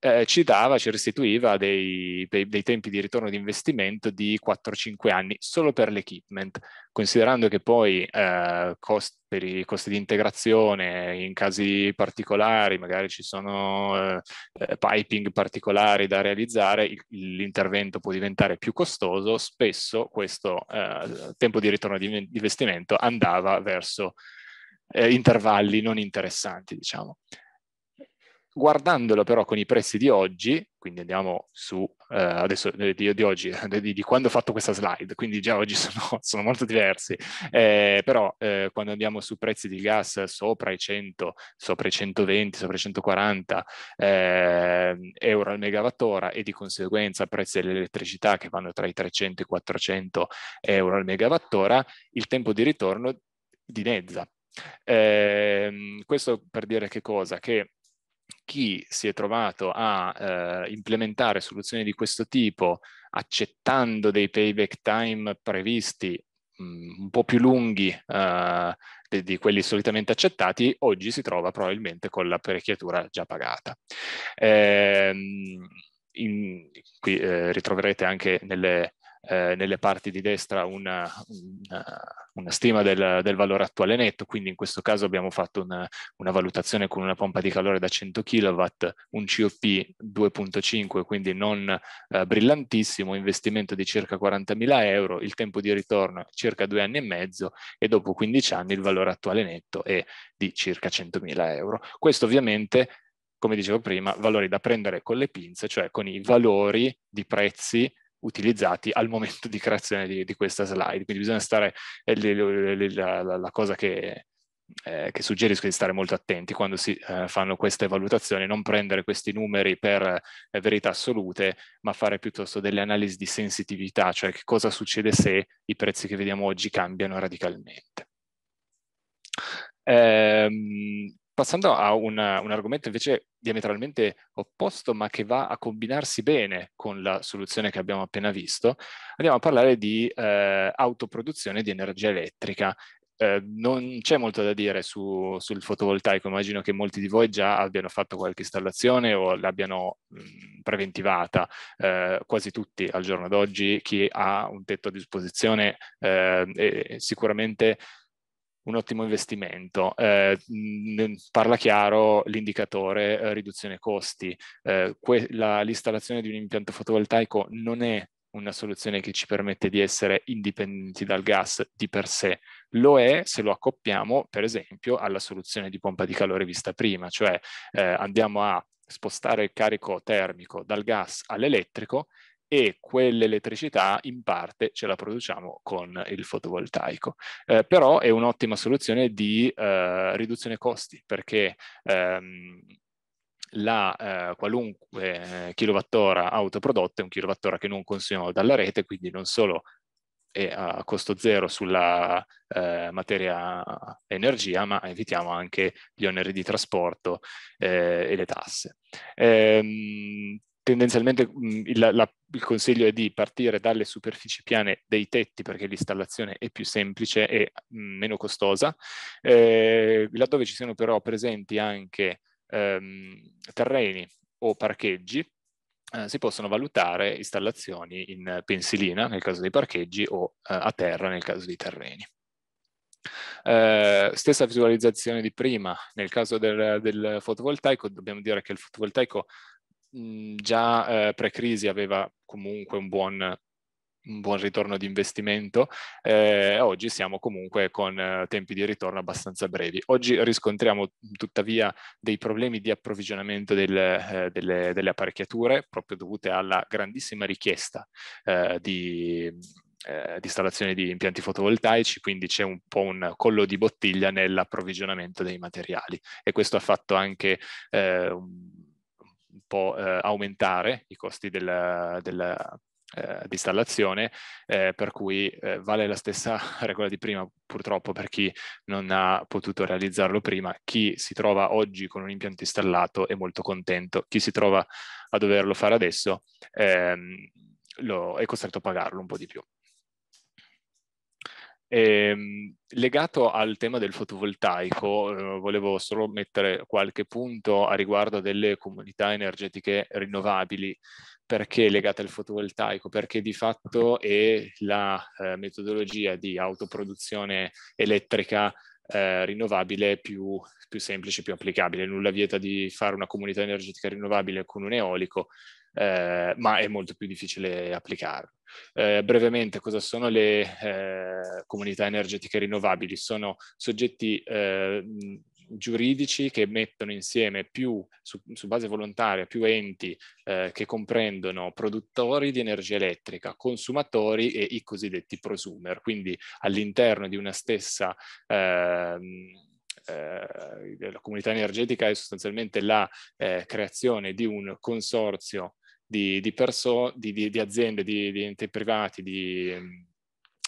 eh, ci dava, ci restituiva dei, dei, dei, tempi di ritorno di investimento di 4-5 anni solo per l'equipment, considerando che poi eh, cost, per i costi di integrazione, in casi particolari, magari ci sono eh, piping particolari da realizzare, l'intervento può diventare più costoso, spesso questo eh, tempo di ritorno di investimento andava verso eh, intervalli non interessanti, diciamo. Guardandolo però con i prezzi di oggi, quindi andiamo su, eh, adesso di, di oggi, di, di, quando ho fatto questa slide, quindi già oggi sono, sono molto diversi, eh, però eh, quando andiamo su prezzi di gas sopra i 100, sopra i 120, sopra i 140 ehm, euro al megawattora e di conseguenza prezzi dell'elettricità che vanno tra i 300 e i 400 euro al megawattora, il tempo di ritorno dimezza eh, questo per dire che cosa? Che chi si è trovato a eh, implementare soluzioni di questo tipo accettando dei payback time previsti mh, mm, un po' più lunghi eh, di, di, quelli solitamente accettati, oggi si trova probabilmente con l'apparecchiatura già pagata. Eh, in, qui eh, ritroverete anche nelle, eh, nelle parti di destra una, una, una stima del, del, valore attuale netto, quindi in questo caso abbiamo fatto una, una, valutazione con una pompa di calore da 100 kW, un COP 2.5, quindi non eh, brillantissimo, investimento di circa 40.000 euro, il tempo di ritorno circa due anni e mezzo e dopo 15 anni il valore attuale netto è di circa 100.000 euro. Questo ovviamente come dicevo prima, valori da prendere con le pinze, cioè con i valori di prezzi utilizzati al momento di creazione di, di questa slide. Quindi bisogna stare, è la, la, la cosa che, eh, che, suggerisco di stare molto attenti quando si eh, fanno queste valutazioni, non prendere questi numeri per eh, verità assolute, ma fare piuttosto delle analisi di sensitività, cioè che cosa succede se i prezzi che vediamo oggi cambiano radicalmente. Ehm, Passando a una, un argomento invece diametralmente opposto, ma che va a combinarsi bene con la soluzione che abbiamo appena visto, andiamo a parlare di eh, autoproduzione di energia elettrica. Eh, non c'è molto da dire su, sul fotovoltaico, immagino che molti di voi già abbiano fatto qualche installazione o l'abbiano preventivata, eh, quasi tutti al giorno d'oggi, chi ha un tetto a disposizione eh, sicuramente un ottimo investimento. Eh, parla chiaro l'indicatore eh, riduzione costi. Eh, l'installazione di un impianto fotovoltaico non è una soluzione che ci permette di essere indipendenti dal gas di per sé. Lo è se lo accoppiamo, per esempio, alla soluzione di pompa di calore vista prima, cioè eh, andiamo a spostare il carico termico dal gas all'elettrico e quell'elettricità in parte ce la produciamo con il fotovoltaico. Eh, però è un'ottima soluzione di eh, riduzione costi perché ehm, la eh, qualunque kilowattora autoprodotta è un kilowattora che non consumiamo dalla rete, quindi non solo è a costo zero sulla eh, materia energia, ma evitiamo anche gli oneri di trasporto eh, e le tasse. Ehm, tendenzialmente mh, il, la, il, consiglio è di partire dalle superfici piane dei tetti perché l'installazione è più semplice e mh, meno costosa. Eh, laddove ci siano però presenti anche ehm, terreni o parcheggi, eh, si possono valutare installazioni in pensilina nel caso dei parcheggi o eh, a terra nel caso dei terreni. Eh, stessa visualizzazione di prima, nel caso del, del, fotovoltaico dobbiamo dire che il fotovoltaico già eh, pre-crisi aveva comunque un buon un buon ritorno di investimento, eh, oggi siamo comunque con eh, tempi di ritorno abbastanza brevi. Oggi riscontriamo tuttavia dei problemi di approvvigionamento del, eh, delle, delle, apparecchiature proprio dovute alla grandissima richiesta eh, di, eh, di installazione di impianti fotovoltaici, quindi c'è un po' un collo di bottiglia nell'approvvigionamento dei materiali e questo ha fatto anche eh, un, un po' aumentare i costi del, del eh, installazione, eh, per cui eh, vale la stessa regola di prima purtroppo per chi non ha potuto realizzarlo prima. Chi si trova oggi con un impianto installato è molto contento, chi si trova a doverlo fare adesso ehm, lo, è costretto a pagarlo un po' di più. E, ehm, legato al tema del fotovoltaico, eh, volevo solo mettere qualche punto a riguardo delle comunità energetiche rinnovabili perché legata al fotovoltaico? Perché di fatto è la eh, metodologia di autoproduzione elettrica eh, rinnovabile più, più, semplice, più applicabile. Nulla vieta di fare una comunità energetica rinnovabile con un eolico, eh, ma è molto più difficile applicarlo. Eh, brevemente, cosa sono le eh, comunità energetiche rinnovabili? Sono soggetti eh, giuridici che mettono insieme più, su, su base volontaria, più enti eh, che comprendono produttori di energia elettrica, consumatori e i cosiddetti prosumer. Quindi all'interno di una stessa eh, eh, la comunità energetica è sostanzialmente la eh, creazione di un consorzio di, di, perso- di, di aziende, di, enti privati, di,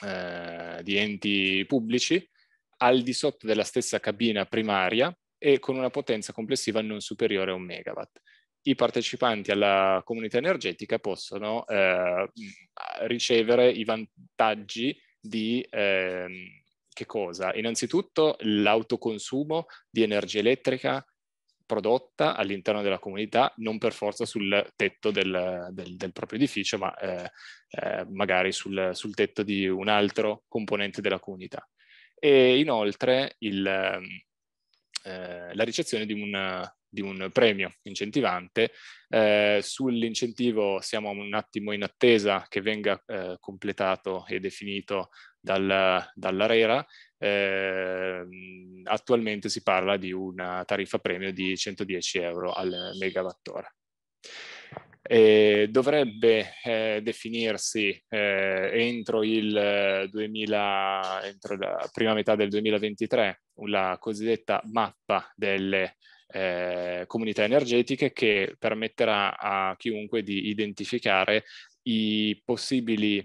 eh, di enti pubblici al di sotto della stessa cabina primaria e con una potenza complessiva non superiore a un megawatt. I partecipanti alla comunità energetica possono eh, ricevere i vantaggi di eh, che cosa? Innanzitutto l'autoconsumo di energia elettrica prodotta all'interno della comunità, non per forza sul tetto del, del, del proprio edificio, ma eh, eh, magari sul, sul tetto di un altro componente della comunità e inoltre il, eh, la ricezione di un, di un, premio incentivante. Eh, sull'incentivo siamo un attimo in attesa che venga eh, completato e definito dal, dall'ARERA. Eh, attualmente si parla di una tariffa premio di 110 euro al megawattora. Eh, dovrebbe eh, definirsi eh, entro, il 2000, entro la prima metà del 2023 la cosiddetta mappa delle eh, comunità energetiche che permetterà a chiunque di identificare i possibili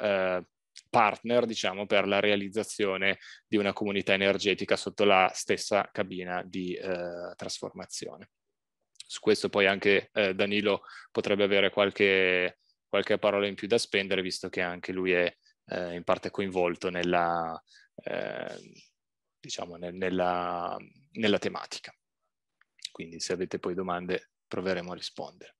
eh, partner, diciamo, per la realizzazione di una comunità energetica sotto la stessa cabina di eh, trasformazione. Su questo poi anche eh, Danilo potrebbe avere qualche, qualche, parola in più da spendere, visto che anche lui è eh, in parte coinvolto nella, eh, diciamo, nel, nella, nella tematica. Quindi se avete poi domande proveremo a rispondere.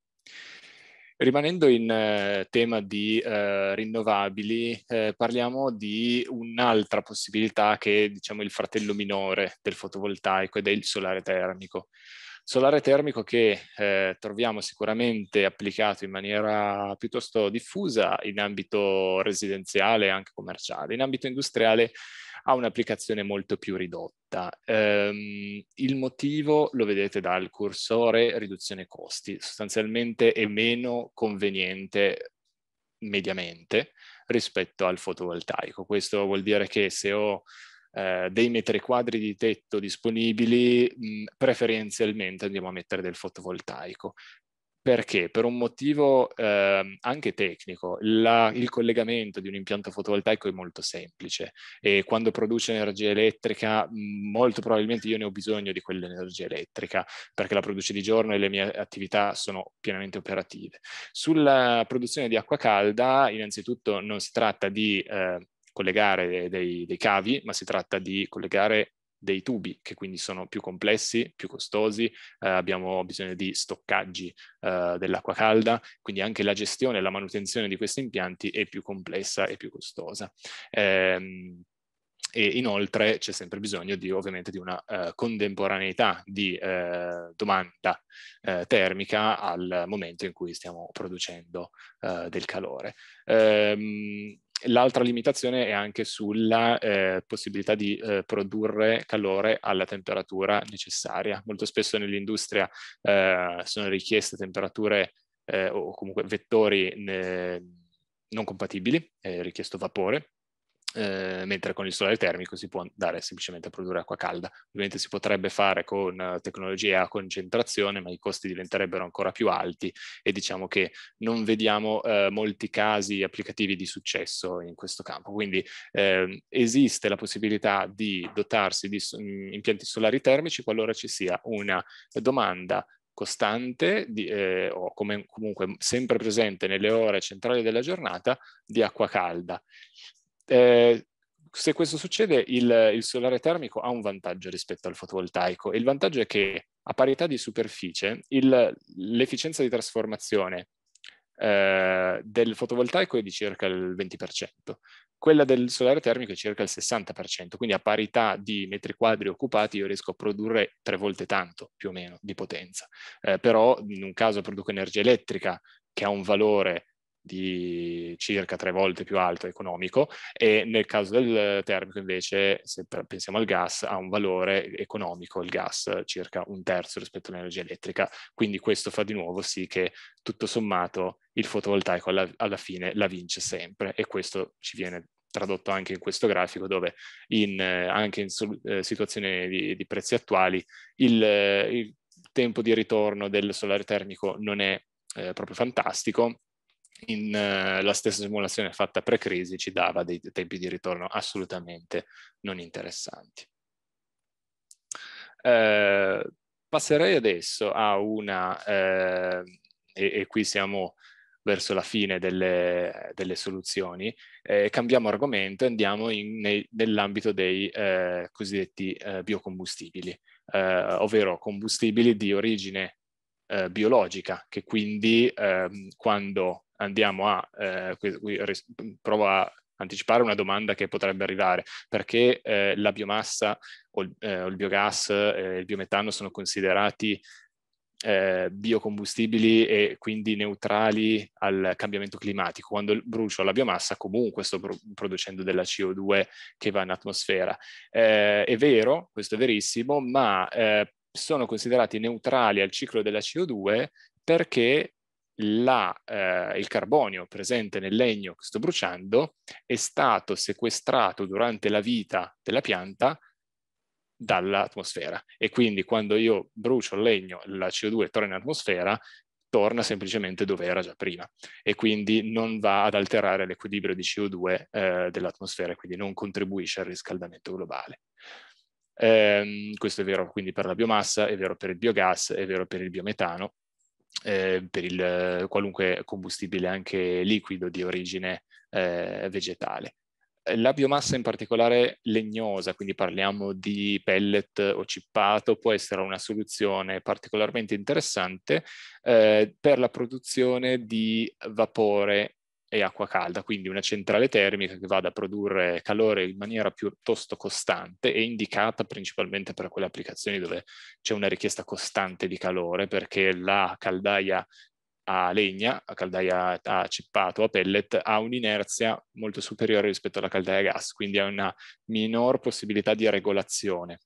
Rimanendo in eh, tema di eh, rinnovabili, eh, parliamo di un'altra possibilità che è diciamo, il fratello minore del fotovoltaico ed è il solare termico. Solare termico che eh, troviamo sicuramente applicato in maniera piuttosto diffusa in ambito residenziale e anche commerciale. In ambito industriale ha un'applicazione molto più ridotta. Um, il motivo lo vedete dal cursore riduzione costi, sostanzialmente è meno conveniente mediamente rispetto al fotovoltaico. Questo vuol dire che se ho eh, dei metri quadri di tetto disponibili, preferenzialmente andiamo a mettere del fotovoltaico. Perché? Per un motivo eh, anche tecnico. La, il collegamento di un impianto fotovoltaico è molto semplice e quando produce energia elettrica molto probabilmente io ne ho bisogno di quell'energia elettrica perché la produce di giorno e le mie attività sono pienamente operative. Sulla produzione di acqua calda innanzitutto non si tratta di eh, collegare dei, dei cavi, ma si tratta di collegare dei tubi che quindi sono più complessi, più costosi, eh, abbiamo bisogno di stoccaggi eh, dell'acqua calda, quindi anche la gestione e la manutenzione di questi impianti è più complessa e più costosa. Eh, e inoltre c'è sempre bisogno di, ovviamente di una eh, contemporaneità di eh, domanda eh, termica al momento in cui stiamo producendo eh, del calore. Ehm, l'altra limitazione è anche sulla eh, possibilità di eh, produrre calore alla temperatura necessaria. Molto spesso nell'industria sono richieste temperature o comunque vettori non compatibili, è richiesto vapore, eh, mentre con il solare termico si può andare semplicemente a produrre acqua calda. Ovviamente si potrebbe fare con uh, tecnologie a concentrazione, ma i costi diventerebbero ancora più alti e diciamo che non vediamo uh, molti casi applicativi di successo in questo campo. Quindi eh, esiste la possibilità di dotarsi di mm, impianti solari termici qualora ci sia una domanda costante di, eh, o come, comunque sempre presente nelle ore centrali della giornata di acqua calda. Eh, se questo succede, il, il, solare termico ha un vantaggio rispetto al fotovoltaico. E il vantaggio è che a parità di superficie l'efficienza di trasformazione eh, del fotovoltaico è di circa il 20%, quella del solare termico è circa il 60%, quindi a parità di metri quadri occupati io riesco a produrre tre volte tanto più o meno di potenza, eh, però in un caso produco energia elettrica che ha un valore di circa tre volte più alto economico e nel caso del termico invece se pensiamo al gas ha un valore economico il gas circa un terzo rispetto all'energia elettrica. Quindi questo fa di nuovo sì che tutto sommato il fotovoltaico alla, alla fine la vince sempre. E questo ci viene tradotto anche in questo grafico dove in, anche in eh, situazioni di, di, prezzi attuali il, il, tempo di ritorno del solare termico non è eh, proprio fantastico in, uh, la stessa simulazione fatta pre-crisi ci dava dei tempi di ritorno assolutamente non interessanti. Uh, passerei adesso a una, uh, e, e, qui siamo verso la fine delle, delle soluzioni, eh, cambiamo argomento e andiamo nell'ambito dei eh, cosiddetti eh, biocombustibili, ovvero combustibili di origine biologica, che quindi ehm, quando andiamo a, eh, provo a anticipare una domanda che potrebbe arrivare, perché eh, la biomassa o il, eh, il biogas e il biometano sono considerati eh, biocombustibili e quindi neutrali al cambiamento climatico. Quando brucio la biomassa comunque sto pro- producendo della CO2 che va in atmosfera. Eh, è vero, questo è verissimo, ma eh, sono considerati neutrali al ciclo della CO2 perché la, eh, il carbonio presente nel legno che sto bruciando è stato sequestrato durante la vita della pianta dall'atmosfera e quindi quando io brucio il legno la CO2 torna in atmosfera torna semplicemente dove era già prima e quindi non va ad alterare l'equilibrio di CO2 eh, dell'atmosfera quindi non contribuisce al riscaldamento globale. Eh, questo è vero quindi per la biomassa, è vero per il biogas, è vero per il biometano eh, per il qualunque combustibile anche liquido di origine eh, vegetale. La biomassa in particolare legnosa, quindi parliamo di pellet o cippato, può essere una soluzione particolarmente interessante eh, per la produzione di vapore e acqua calda, quindi una centrale termica che vada a produrre calore in maniera piuttosto costante e indicata principalmente per quelle applicazioni dove c'è una richiesta costante di calore perché la caldaia a legna, a caldaia a cippato, a pellet, ha un'inerzia molto superiore rispetto alla caldaia a gas, quindi ha una minor possibilità di regolazione.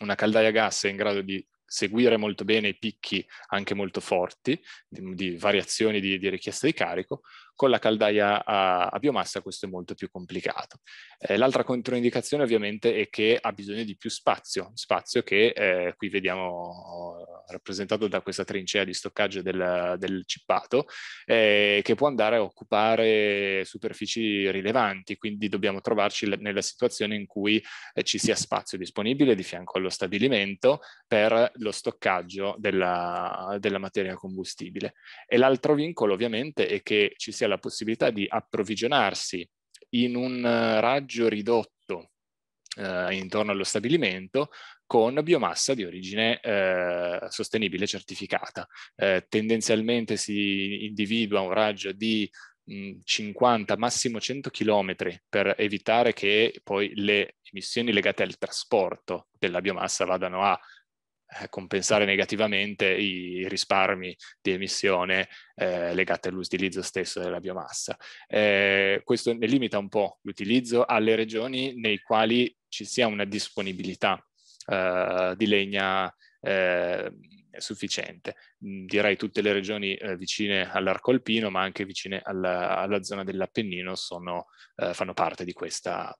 Una caldaia a gas è in grado di seguire molto bene i picchi anche molto forti di, di variazioni di, di, richiesta di carico, con la caldaia a, a biomassa questo è molto più complicato. Eh, l'altra controindicazione ovviamente è che ha bisogno di più spazio, spazio che eh, qui vediamo rappresentato da questa trincea di stoccaggio del, del cippato, eh, che può andare a occupare superfici rilevanti, quindi dobbiamo trovarci nella situazione in cui eh, ci sia spazio disponibile di fianco allo stabilimento per lo stoccaggio della, della materia combustibile. E l'altro vincolo ovviamente è che ci sia la possibilità di approvvigionarsi in un eh, raggio ridotto eh, intorno allo stabilimento con biomassa di origine eh, sostenibile certificata. Eh, tendenzialmente si individua un raggio di 50, massimo 100 km per evitare che poi le emissioni legate al trasporto della biomassa vadano a compensare negativamente i risparmi di emissione eh, legati all'utilizzo stesso della biomassa. Eh, questo ne limita un po' l'utilizzo alle regioni nei quali ci sia una disponibilità eh, di legna eh, sufficiente. Mm, direi tutte le regioni eh, vicine all'arco alpino, ma anche vicine alla, alla zona dell'Appennino fanno parte di questa,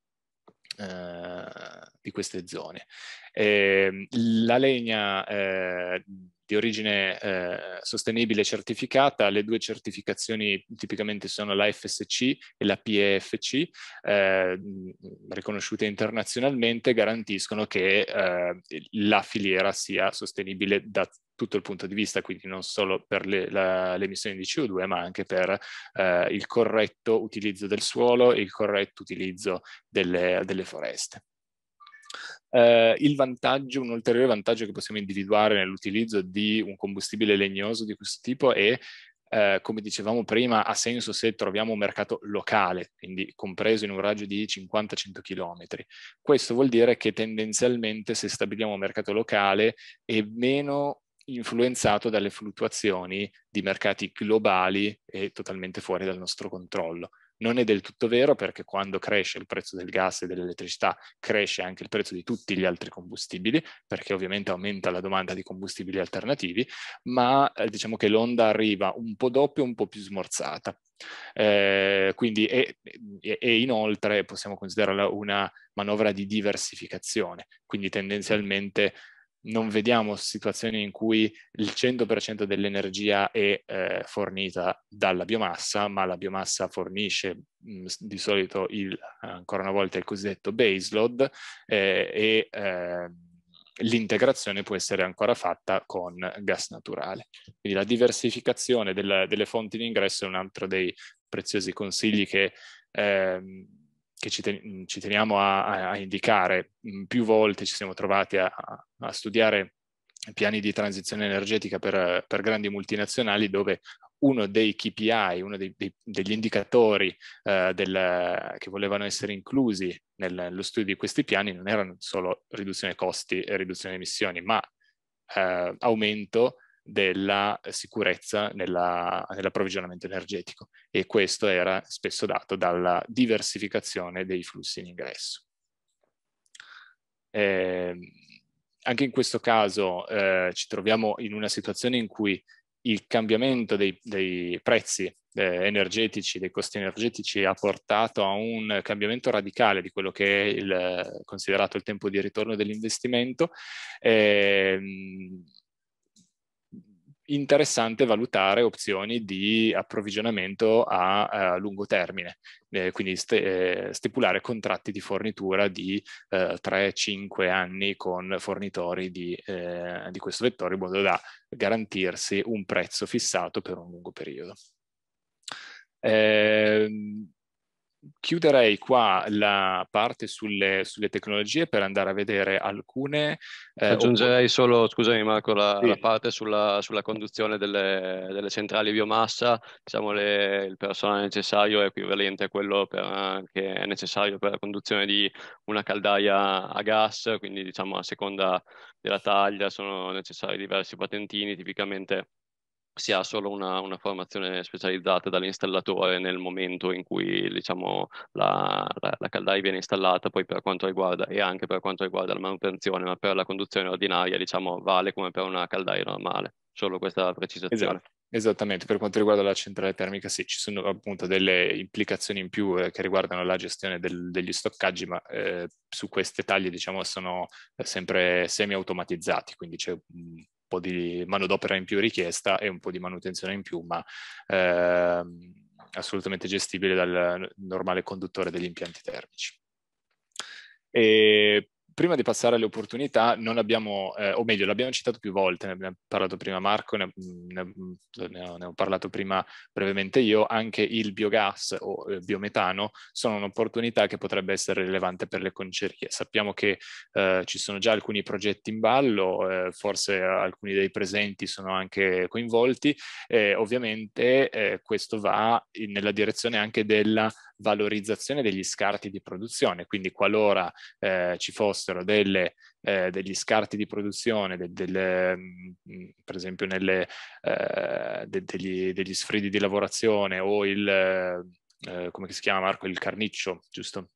di queste zone. Eh, la legna eh, di origine eh, sostenibile certificata, le due certificazioni tipicamente sono la FSC e la PEFC, eh, riconosciute internazionalmente, garantiscono che eh, la filiera sia sostenibile da tutto il punto di vista, quindi non solo per le, la, le emissioni di CO2, ma anche per eh, il corretto utilizzo del suolo e il corretto utilizzo delle, delle foreste. Uh, il vantaggio, un ulteriore vantaggio che possiamo individuare nell'utilizzo di un combustibile legnoso di questo tipo è, uh, come dicevamo prima, ha senso se troviamo un mercato locale, quindi compreso in un raggio di 50-100 km. Questo vuol dire che tendenzialmente se stabiliamo un mercato locale è meno influenzato dalle fluttuazioni di mercati globali e totalmente fuori dal nostro controllo. Non è del tutto vero perché quando cresce il prezzo del gas e dell'elettricità cresce anche il prezzo di tutti gli altri combustibili perché ovviamente aumenta la domanda di combustibili alternativi, ma eh, diciamo che l'onda arriva un po' doppio, un po' più smorzata. Eh, quindi e, inoltre possiamo considerarla una manovra di diversificazione, quindi tendenzialmente non vediamo situazioni in cui il 100% dell'energia è eh, fornita dalla biomassa, ma la biomassa fornisce mh, di solito il, ancora una volta il cosiddetto baseload eh, e eh, l'integrazione può essere ancora fatta con gas naturale. Quindi la diversificazione del, delle fonti di ingresso è un altro dei preziosi consigli che ehm, che ci, ten- ci teniamo a, a, indicare. Mm, più volte ci siamo trovati a, a studiare piani di transizione energetica per, per, grandi multinazionali dove uno dei KPI, uno dei, dei, degli indicatori eh, del, che volevano essere inclusi nel, nello studio di questi piani non erano solo riduzione costi e riduzione emissioni, ma eh, aumento della sicurezza nella, nell'approvvigionamento energetico e questo era spesso dato dalla diversificazione dei flussi in ingresso. Eh, anche in questo caso eh, ci troviamo in una situazione in cui il cambiamento dei, dei prezzi eh, energetici, dei costi energetici ha portato a un cambiamento radicale di quello che è il, considerato il tempo di ritorno dell'investimento. Eh, interessante valutare opzioni di approvvigionamento a, a lungo termine, eh, quindi st- eh, stipulare contratti di fornitura di eh, 3-5 anni con fornitori di, eh, di, questo vettore in modo da garantirsi un prezzo fissato per un lungo periodo. Eh, chiuderei qua la parte sulle, sulle, tecnologie per andare a vedere alcune. Eh, Aggiungerei solo, scusami Marco, la, sì. la parte sulla, sulla conduzione delle, delle, centrali biomassa. Diciamo le, il personale necessario è equivalente a quello per, che è necessario per la conduzione di una caldaia a gas, quindi diciamo a seconda della taglia sono necessari diversi patentini, tipicamente si ha solo una, una, formazione specializzata dall'installatore nel momento in cui diciamo, la, la, la, caldaia viene installata, poi per quanto riguarda e anche per quanto riguarda la manutenzione, ma per la conduzione ordinaria diciamo, vale come per una caldaia normale, solo questa precisazione. Esatto. Esattamente, per quanto riguarda la centrale termica sì, ci sono appunto delle implicazioni in più eh, che riguardano la gestione del, degli stoccaggi, ma eh, su queste taglie diciamo sono sempre semi-automatizzati, quindi c'è un po' di manodopera in più richiesta e un po' di manutenzione in più, ma eh, assolutamente gestibile dal normale conduttore degli impianti termici. E prima di passare alle opportunità, non abbiamo, eh, o meglio, l'abbiamo citato più volte, ne abbiamo parlato prima Marco, ne, ne, ne, ho, ne, ho, parlato prima brevemente io, anche il biogas o eh, biometano sono un'opportunità che potrebbe essere rilevante per le concerie. Sappiamo che eh, ci sono già alcuni progetti in ballo, eh, forse alcuni dei presenti sono anche coinvolti, ovviamente eh, questo va in, nella direzione anche della valorizzazione degli scarti di produzione, quindi qualora eh, ci fossero delle, eh, degli scarti di produzione, de, delle, mm, per esempio nelle, eh, de, degli, degli, sfridi di lavorazione o il, eh, come si chiama Marco, il carniccio, giusto?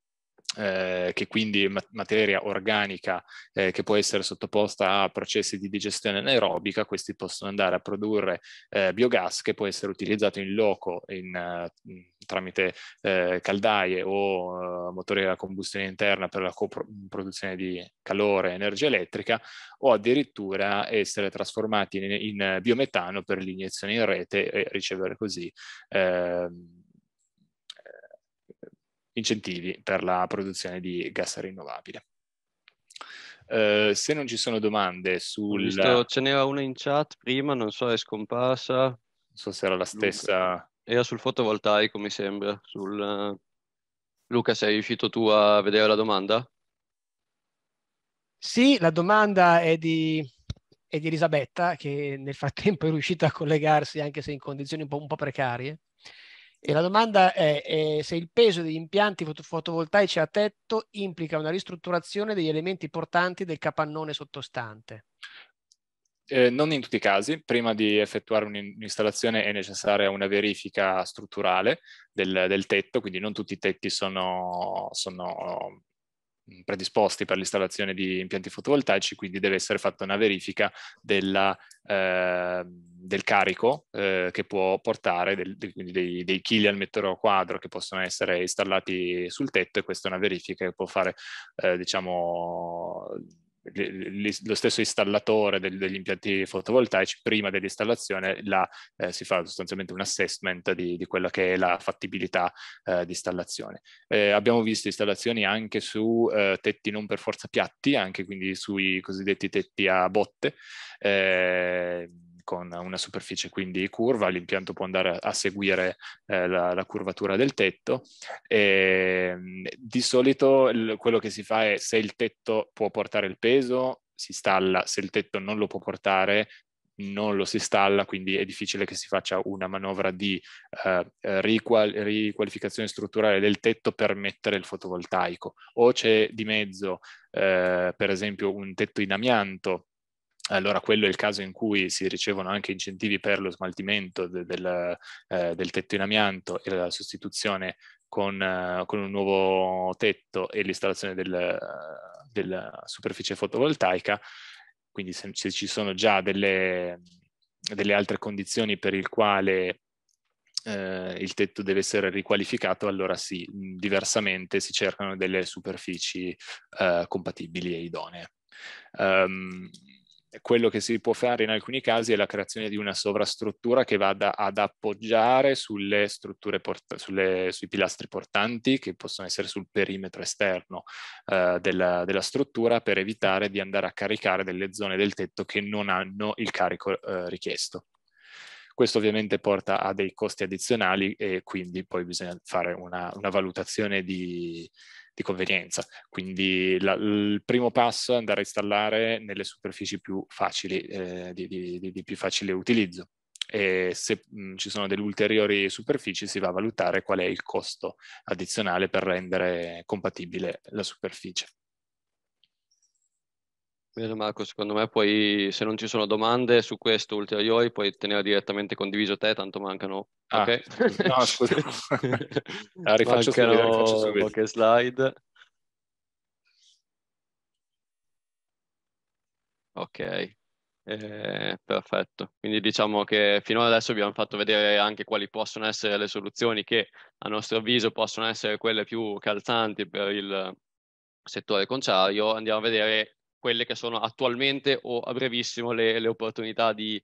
Eh, che quindi è materia organica eh, che può essere sottoposta a processi di digestione anaerobica, questi possono andare a produrre eh, biogas che può essere utilizzato in loco in, uh, tramite eh, caldaie o uh, motori a combustione interna per la produzione di calore e energia elettrica o addirittura essere trasformati in, in biometano per l'iniezione in rete e ricevere così ehm, incentivi per la produzione di gas rinnovabile. Uh, se non ci sono domande sul... Visto, ce n'era una in chat prima, non so, è scomparsa. Non so se era la stessa... Luca. Era sul fotovoltaico, mi sembra. Sul... Uh... Luca, sei riuscito tu a vedere la domanda? Sì, la domanda è di, è di Elisabetta, che nel frattempo è riuscita a collegarsi, anche se in condizioni un po', un po precarie. E la domanda è, è, se il peso degli impianti fotovoltaici a tetto implica una ristrutturazione degli elementi portanti del capannone sottostante. Eh, non in tutti i casi, prima di effettuare un'installazione è necessaria una verifica strutturale del, del tetto, quindi non tutti i tetti sono, sono predisposti per l'installazione di impianti fotovoltaici, quindi deve essere fatta una verifica della, eh, del carico eh, che può portare, del, quindi dei, dei chili al metro quadro che possono essere installati sul tetto e questa è una verifica che può fare, eh, diciamo, lo stesso installatore del, degli impianti fotovoltaici prima dell'installazione la, eh, si fa sostanzialmente un assessment di, di, quella che è la fattibilità eh, di installazione. Eh, abbiamo visto installazioni anche su eh, tetti non per forza piatti, anche quindi sui cosiddetti tetti a botte eh, con una superficie quindi curva, l'impianto può andare a, seguire eh, la, la, curvatura del tetto. E, ehm, di solito il, quello che si fa è se il tetto può portare il peso, si installa, se il tetto non lo può portare, non lo si installa, quindi è difficile che si faccia una manovra di eh, riqual- riqualificazione strutturale del tetto per mettere il fotovoltaico. O c'è di mezzo, eh, per esempio, un tetto in amianto allora quello è il caso in cui si ricevono anche incentivi per lo smaltimento de, del, eh, del, tetto in amianto e la sostituzione con, uh, con un nuovo tetto e l'installazione del, della superficie fotovoltaica. Quindi se, se ci sono già delle, delle, altre condizioni per il quale eh, il tetto deve essere riqualificato, allora sì, diversamente si cercano delle superfici eh, compatibili e idonee. Um, quello che si può fare in alcuni casi è la creazione di una sovrastruttura che vada ad appoggiare sulle strutture port- sulle, sui pilastri portanti che possono essere sul perimetro esterno eh, della, della, struttura per evitare di andare a caricare delle zone del tetto che non hanno il carico eh, richiesto. Questo ovviamente porta a dei costi addizionali e quindi poi bisogna fare una, una valutazione di, di convenienza. Quindi la, il primo passo è andare a installare nelle superfici più facili, eh, di, di, di, più facile utilizzo. E se mh, ci sono delle ulteriori superfici si va a valutare qual è il costo addizionale per rendere compatibile la superficie. Bene Marco, secondo me poi se non ci sono domande su questo ulteriori puoi tenere direttamente condiviso te, tanto mancano ah, ok. No, scusa. ah, rifaccio mancano subito, poche slide. Ok, eh, perfetto. Quindi diciamo che fino ad adesso abbiamo fatto vedere anche quali possono essere le soluzioni che a nostro avviso possono essere quelle più calzanti per il settore conciario. Andiamo a vedere quelle che sono attualmente o a brevissimo le, le opportunità di,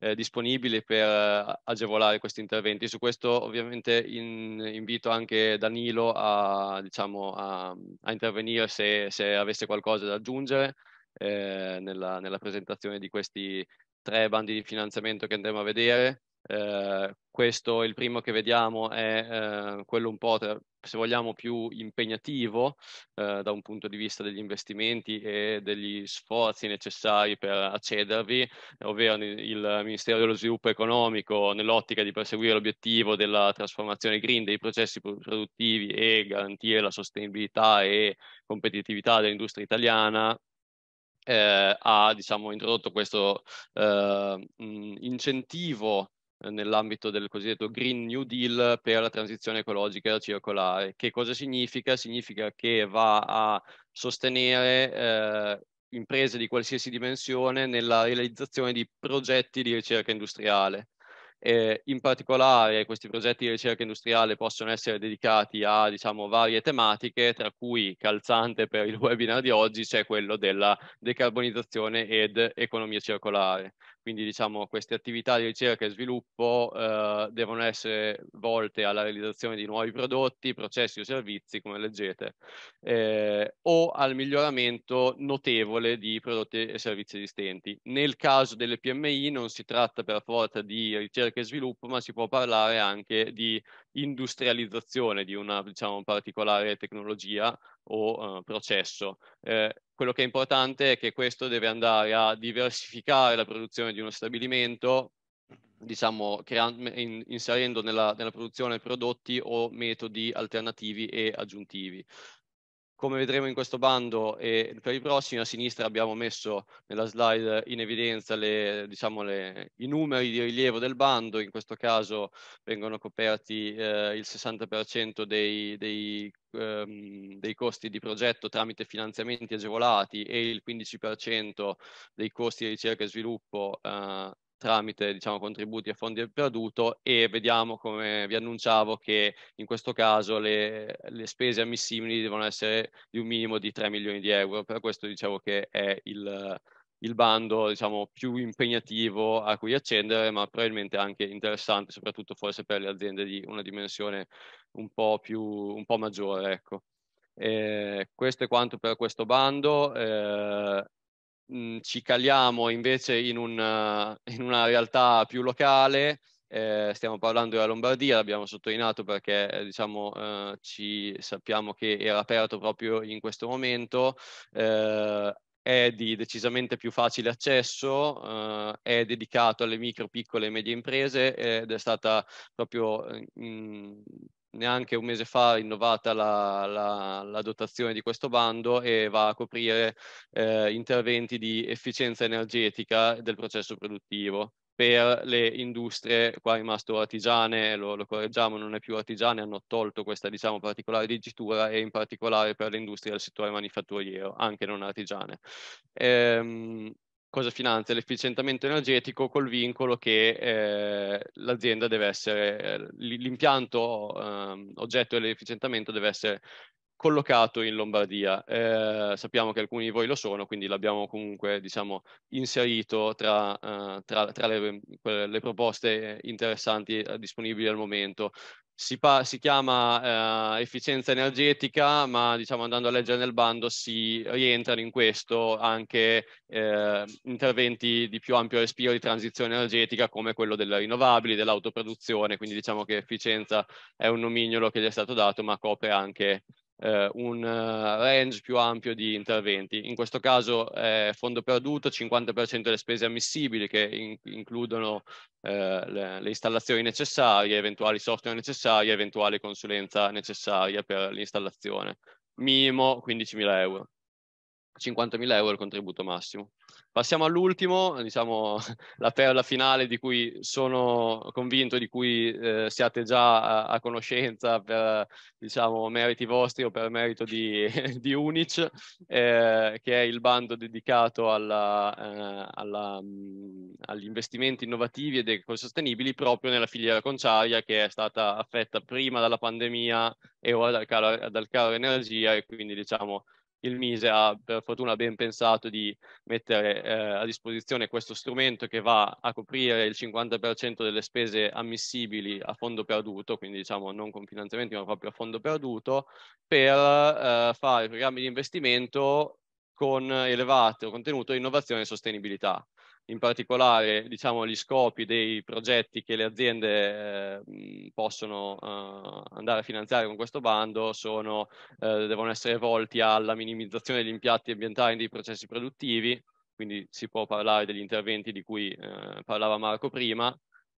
eh, disponibili per eh, agevolare questi interventi. Su questo ovviamente in, invito anche Danilo a, diciamo, a, a intervenire se, se, avesse qualcosa da aggiungere eh, nella, nella presentazione di questi tre bandi di finanziamento che andremo a vedere. Eh, questo, il primo che vediamo, è eh, quello un po', se vogliamo, più impegnativo eh, da un punto di vista degli investimenti e degli sforzi necessari per accedervi, ovvero il Ministero dello Sviluppo Economico nell'ottica di perseguire l'obiettivo della trasformazione green dei processi produttivi e garantire la sostenibilità e competitività dell'industria italiana, eh, ha diciamo, introdotto questo eh, incentivo nell'ambito del cosiddetto Green New Deal per la transizione ecologica circolare. Che cosa significa? Significa che va a sostenere eh, imprese di qualsiasi dimensione nella realizzazione di progetti di ricerca industriale. Eh, in particolare questi progetti di ricerca industriale possono essere dedicati a diciamo, varie tematiche, tra cui calzante per il webinar di oggi c'è quello della decarbonizzazione ed economia circolare. Quindi diciamo queste attività di ricerca e sviluppo eh, devono essere volte alla realizzazione di nuovi prodotti, processi o servizi, come leggete, eh, o al miglioramento notevole di prodotti e servizi esistenti. Nel caso delle PMI non si tratta per forza di ricerca e sviluppo, ma si può parlare anche di industrializzazione di una diciamo, particolare tecnologia o uh, processo. Eh, quello che è importante è che questo deve andare a diversificare la produzione di uno stabilimento, diciamo, creando, in, inserendo nella, nella produzione prodotti o metodi alternativi e aggiuntivi. Come vedremo in questo bando e per i prossimi, a sinistra abbiamo messo nella slide in evidenza le, diciamo le, i numeri di rilievo del bando, in questo caso vengono coperti eh, il 60% dei, dei, ehm, dei, costi di progetto tramite finanziamenti agevolati e il 15% dei costi di ricerca e sviluppo eh, tramite diciamo, contributi a fondi perduto e vediamo come vi annunciavo che in questo caso le, le, spese ammissibili devono essere di un minimo di 3 milioni di euro, per questo dicevo che è il, il bando diciamo, più impegnativo a cui accendere, ma probabilmente anche interessante, soprattutto forse per le aziende di una dimensione un po' più un po' maggiore. Ecco. Eh, questo è quanto per questo bando. Eh, mh, ci caliamo invece in, un, in, una realtà più locale, eh, stiamo parlando della Lombardia, l'abbiamo sottolineato perché eh, diciamo, eh, ci sappiamo che era aperto proprio in questo momento, eh, è di decisamente più facile accesso, eh, è dedicato alle micro, piccole e medie imprese ed è stata proprio in, neanche un mese fa rinnovata la, la, la, dotazione di questo bando e va a coprire eh, interventi di efficienza energetica del processo produttivo per le industrie, qua è rimasto artigiane, lo, lo, correggiamo, non è più artigiane, hanno tolto questa diciamo, particolare digitura e in particolare per le industrie del settore manifatturiero, anche non artigiane. Ehm, cosa finanzia? L'efficientamento energetico col vincolo che eh, l'azienda deve essere, eh, l'impianto eh, oggetto dell'efficientamento deve essere collocato in Lombardia. Eh, sappiamo che alcuni di voi lo sono, quindi l'abbiamo comunque diciamo, inserito tra, uh, tra, tra le, le, proposte interessanti uh, disponibili al momento si, pa- si chiama eh, efficienza energetica, ma diciamo andando a leggere nel bando si rientrano in questo anche eh, interventi di più ampio respiro di transizione energetica come quello delle rinnovabili, dell'autoproduzione, quindi diciamo che efficienza è un nomignolo che gli è stato dato, ma copre anche eh, un uh, range più ampio di interventi. In questo caso è fondo perduto, 50% delle spese ammissibili che in- includono eh, le, le, installazioni necessarie, eventuali software necessari, eventuale consulenza necessaria per l'installazione. Minimo 15.000 euro. 50.000 euro il contributo massimo. Passiamo all'ultimo, diciamo la perla finale di cui sono convinto, di cui eh, siate già a, a, conoscenza per diciamo, meriti vostri o per merito di, di Unic, eh, che è il bando dedicato alla, eh, alla, mh, agli investimenti innovativi ed ecosostenibili proprio nella filiera conciaria che è stata affetta prima dalla pandemia e ora dal caro, dal caro energia e quindi diciamo il Mise ha per fortuna ben pensato di mettere eh, a disposizione questo strumento che va a coprire il 50% delle spese ammissibili a fondo perduto, quindi diciamo non con finanziamenti ma proprio a fondo perduto, per eh, fare programmi di investimento con elevato contenuto di innovazione e sostenibilità in particolare diciamo, gli scopi dei progetti che le aziende eh, possono eh, andare a finanziare con questo bando sono, eh, devono essere volti alla minimizzazione degli impatti ambientali dei processi produttivi, quindi si può parlare degli interventi di cui eh, parlava Marco prima,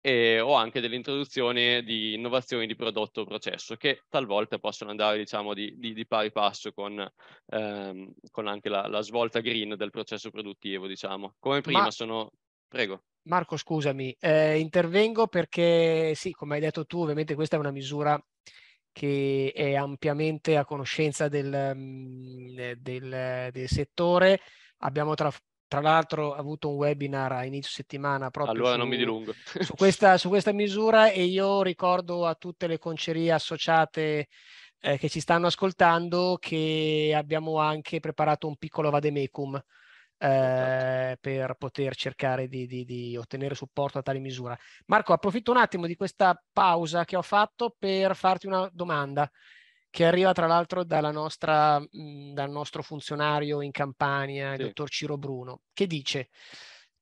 e, o anche dell'introduzione di innovazioni di prodotto o processo che talvolta possono andare diciamo di, di, di pari passo con, ehm, con anche la, la, svolta green del processo produttivo diciamo. Come prima Ma... sono prego. Marco scusami eh, intervengo perché sì come hai detto tu ovviamente questa è una misura che è ampiamente a conoscenza del, mm, del, del settore. Abbiamo tra, tra l'altro ha avuto un webinar a inizio settimana proprio allora su, su, questa, su questa misura e io ricordo a tutte le concerie associate eh, che ci stanno ascoltando che abbiamo anche preparato un piccolo vademecum eh, per poter cercare di, di, di, ottenere supporto a tale misura. Marco, approfitto un attimo di questa pausa che ho fatto per farti una domanda che arriva tra l'altro nostra, mh, dal nostro funzionario in Campania, il dottor Ciro Bruno, che dice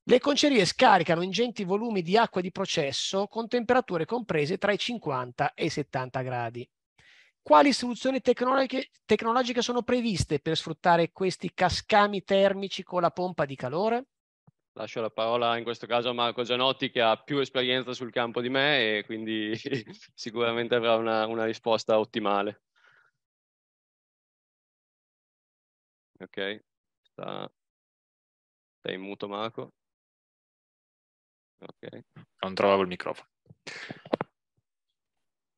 le concerie scaricano ingenti volumi di acqua di processo con temperature comprese tra i 50 e i 70 gradi. Quali soluzioni tecnologiche, tecnologiche sono previste per sfruttare questi cascami termici con la pompa di calore? Lascio la parola in questo caso a Marco Gianotti che ha più esperienza sul campo di me e quindi sicuramente avrà una, una risposta ottimale. Ok, sta, sta in muto Marco. Ok. Non trovavo il microfono.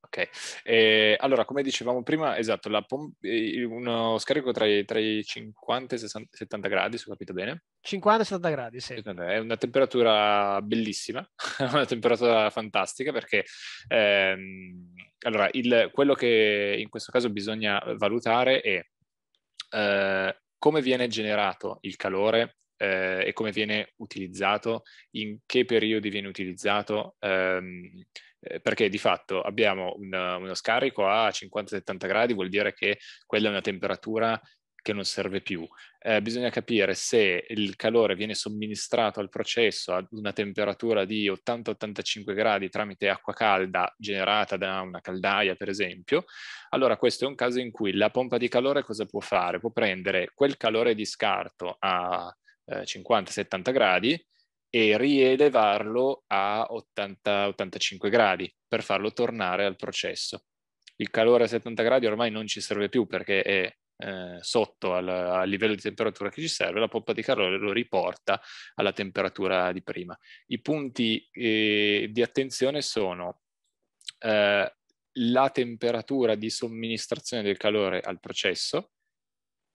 Ok, eh, allora come dicevamo prima, esatto, pom- uno scarico tra i, tra i 50 e 60, 70 gradi, se ho capito bene. 50-70 gradi, sì. È una temperatura bellissima, una temperatura fantastica perché ehm, allora, il, quello che in questo caso bisogna valutare è eh, come viene generato il calore eh, e come viene utilizzato, in che periodi viene utilizzato, ehm, eh, perché di fatto abbiamo un, uno scarico a 50-70 gradi, vuol dire che quella è una temperatura che non serve più. Eh, bisogna capire se il calore viene somministrato al processo ad una temperatura di 80-85 gradi tramite acqua calda generata da una caldaia, per esempio. Allora questo è un caso in cui la pompa di calore cosa può fare? Può prendere quel calore di scarto a eh, 50-70 gradi e rielevarlo a 80-85 gradi per farlo tornare al processo. Il calore a 70 gradi ormai non ci serve più perché è eh, sotto al, al, livello di temperatura che ci serve, la pompa di calore lo riporta alla temperatura di prima. I punti eh, di attenzione sono eh, la temperatura di somministrazione del calore al processo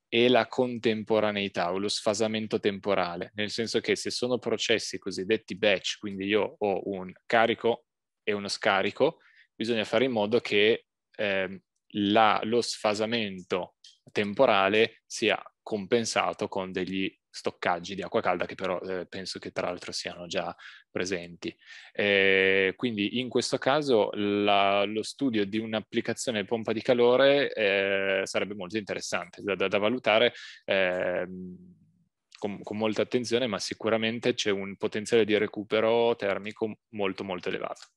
e la contemporaneità o lo sfasamento temporale, nel senso che se sono processi cosiddetti batch, quindi io ho un carico e uno scarico, bisogna fare in modo che eh, la, lo sfasamento temporale sia compensato con degli stoccaggi di acqua calda che però eh, penso che tra l'altro siano già presenti. Eh, quindi in questo caso la, lo studio di un'applicazione pompa di calore eh, sarebbe molto interessante da, da, da valutare ehm, con, con, molta attenzione, ma sicuramente c'è un potenziale di recupero termico molto molto elevato.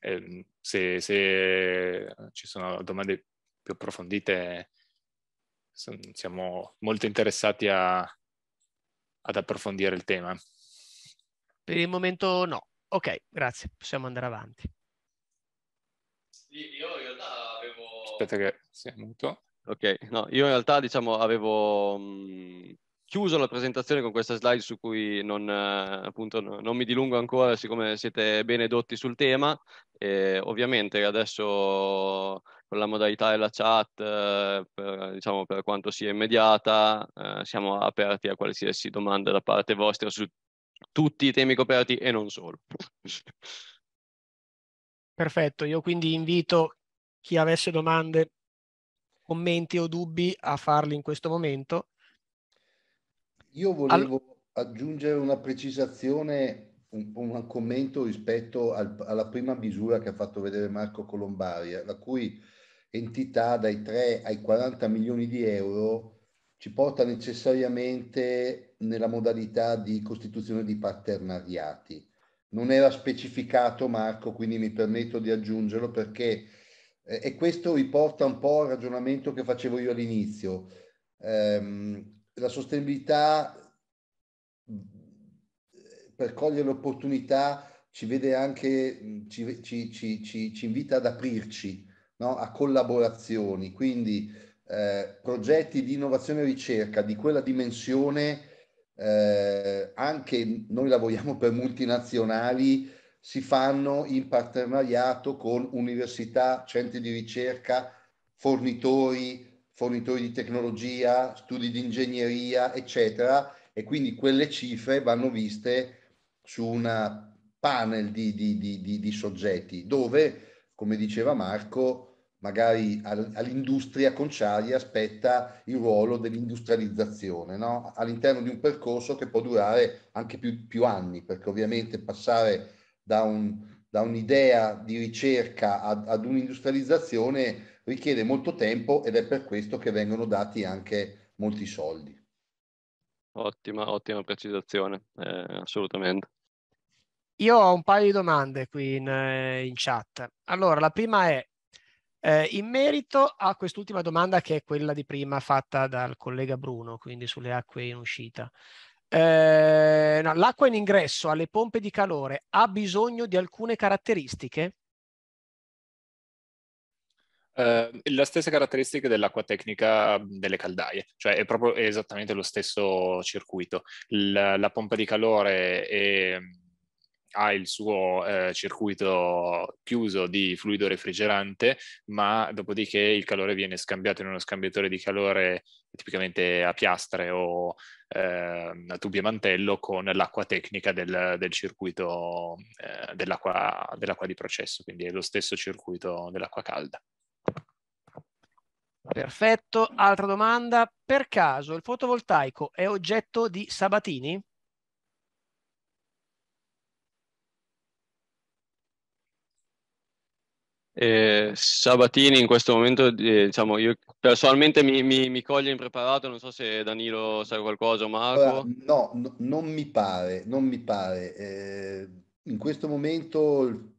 Ehm, se, se ci sono domande più approfondite siamo molto interessati a, ad approfondire il tema. Per il momento no. Ok, grazie, possiamo andare avanti. Io in realtà avevo... Aspetta che sia muto. Ok, no, io in realtà diciamo avevo mh, chiuso la presentazione con questa slide su cui non, eh, appunto, no, non mi dilungo ancora siccome siete bene dotti sul tema. E ovviamente adesso con la modalità della chat, eh, per, diciamo per quanto sia immediata, eh, siamo aperti a qualsiasi domanda da parte vostra su tutti i temi coperti e non solo. Perfetto, io quindi invito chi avesse domande commenti o dubbi a farli in questo momento. Io volevo All... aggiungere una precisazione, un, un commento rispetto al, alla prima misura che ha fatto vedere Marco Colombari, la cui entità dai 3 ai 40 milioni di euro ci porta necessariamente nella modalità di costituzione di paternariati. Non era specificato Marco, quindi mi permetto di aggiungerlo perché eh, e questo riporta un po' al ragionamento che facevo io all'inizio. Eh, la sostenibilità per cogliere l'opportunità ci vede anche, ci, ci, ci, ci invita ad aprirci no? a collaborazioni, quindi eh, progetti di innovazione e ricerca di quella dimensione, eh, anche noi lavoriamo per multinazionali, si fanno in partenariato con università, centri di ricerca, fornitori, fornitori di tecnologia, studi di ingegneria, eccetera, e quindi quelle cifre vanno viste su una panel di, di, di, di soggetti dove, come diceva Marco, magari all'industria conciaria aspetta il ruolo dell'industrializzazione no? all'interno di un percorso che può durare anche più, più anni, perché ovviamente passare da, un, da un'idea di ricerca ad, ad, un'industrializzazione richiede molto tempo ed è per questo che vengono dati anche molti soldi. Ottima, ottima precisazione, eh, assolutamente. Io ho un paio di domande qui in, eh, in chat. Allora, la prima è, eh, in merito a quest'ultima domanda che è quella di prima fatta dal collega Bruno, quindi sulle acque in uscita. Eh, no, l'acqua in ingresso alle pompe di calore ha bisogno di alcune caratteristiche? Uh, la stessa caratteristica dell'acqua tecnica delle caldaie, cioè è proprio esattamente lo stesso circuito. La, la pompa di calore è ha il suo eh, circuito chiuso di fluido refrigerante, ma dopodiché il calore viene scambiato in uno scambiatore di calore tipicamente a piastre o eh, a tubi e mantello con l'acqua tecnica del, del circuito eh, dell'acqua, dell'acqua di processo, quindi è lo stesso circuito dell'acqua calda. Perfetto, altra domanda. Per caso il fotovoltaico è oggetto di Sabatini? Sabatini in questo momento, diciamo, io personalmente mi, mi, mi, coglie impreparato, non so se Danilo sa qualcosa o Marco. Allora, no, no, non mi pare, non mi pare. Eh, in questo momento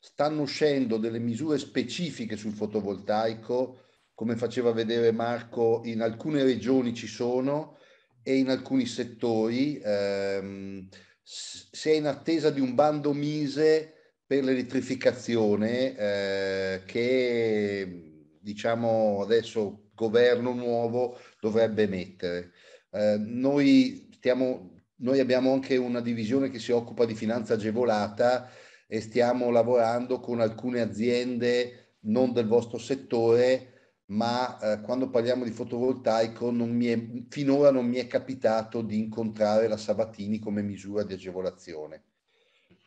stanno uscendo delle misure specifiche sul fotovoltaico, come faceva vedere Marco, in alcune regioni ci sono e in alcuni settori. Ehm, si è in attesa di un bando Mise per l'elettrificazione eh, che diciamo adesso governo nuovo dovrebbe mettere. Eh, noi, stiamo, noi abbiamo anche una divisione che si occupa di finanza agevolata e stiamo lavorando con alcune aziende non del vostro settore, ma eh, quando parliamo di fotovoltaico non è, finora non mi è capitato di incontrare la Sabatini come misura di agevolazione.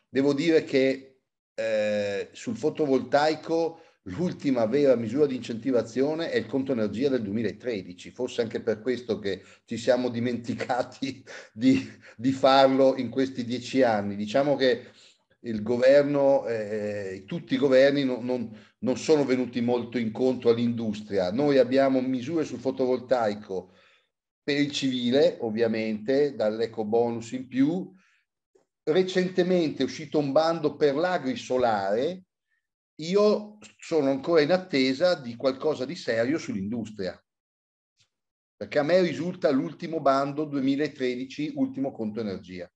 Devo dire che eh, sul fotovoltaico l'ultima vera misura di incentivazione è il conto energia del 2013, forse anche per questo che ci siamo dimenticati di, di farlo in questi dieci anni. Diciamo che il governo, eh, tutti i governi non, non, non, sono venuti molto incontro all'industria. Noi abbiamo misure sul fotovoltaico per il civile, ovviamente, dall'eco bonus in più, recentemente è uscito un bando per l'agrisolare, io sono ancora in attesa di qualcosa di serio sull'industria, perché a me risulta l'ultimo bando 2013, ultimo conto energia.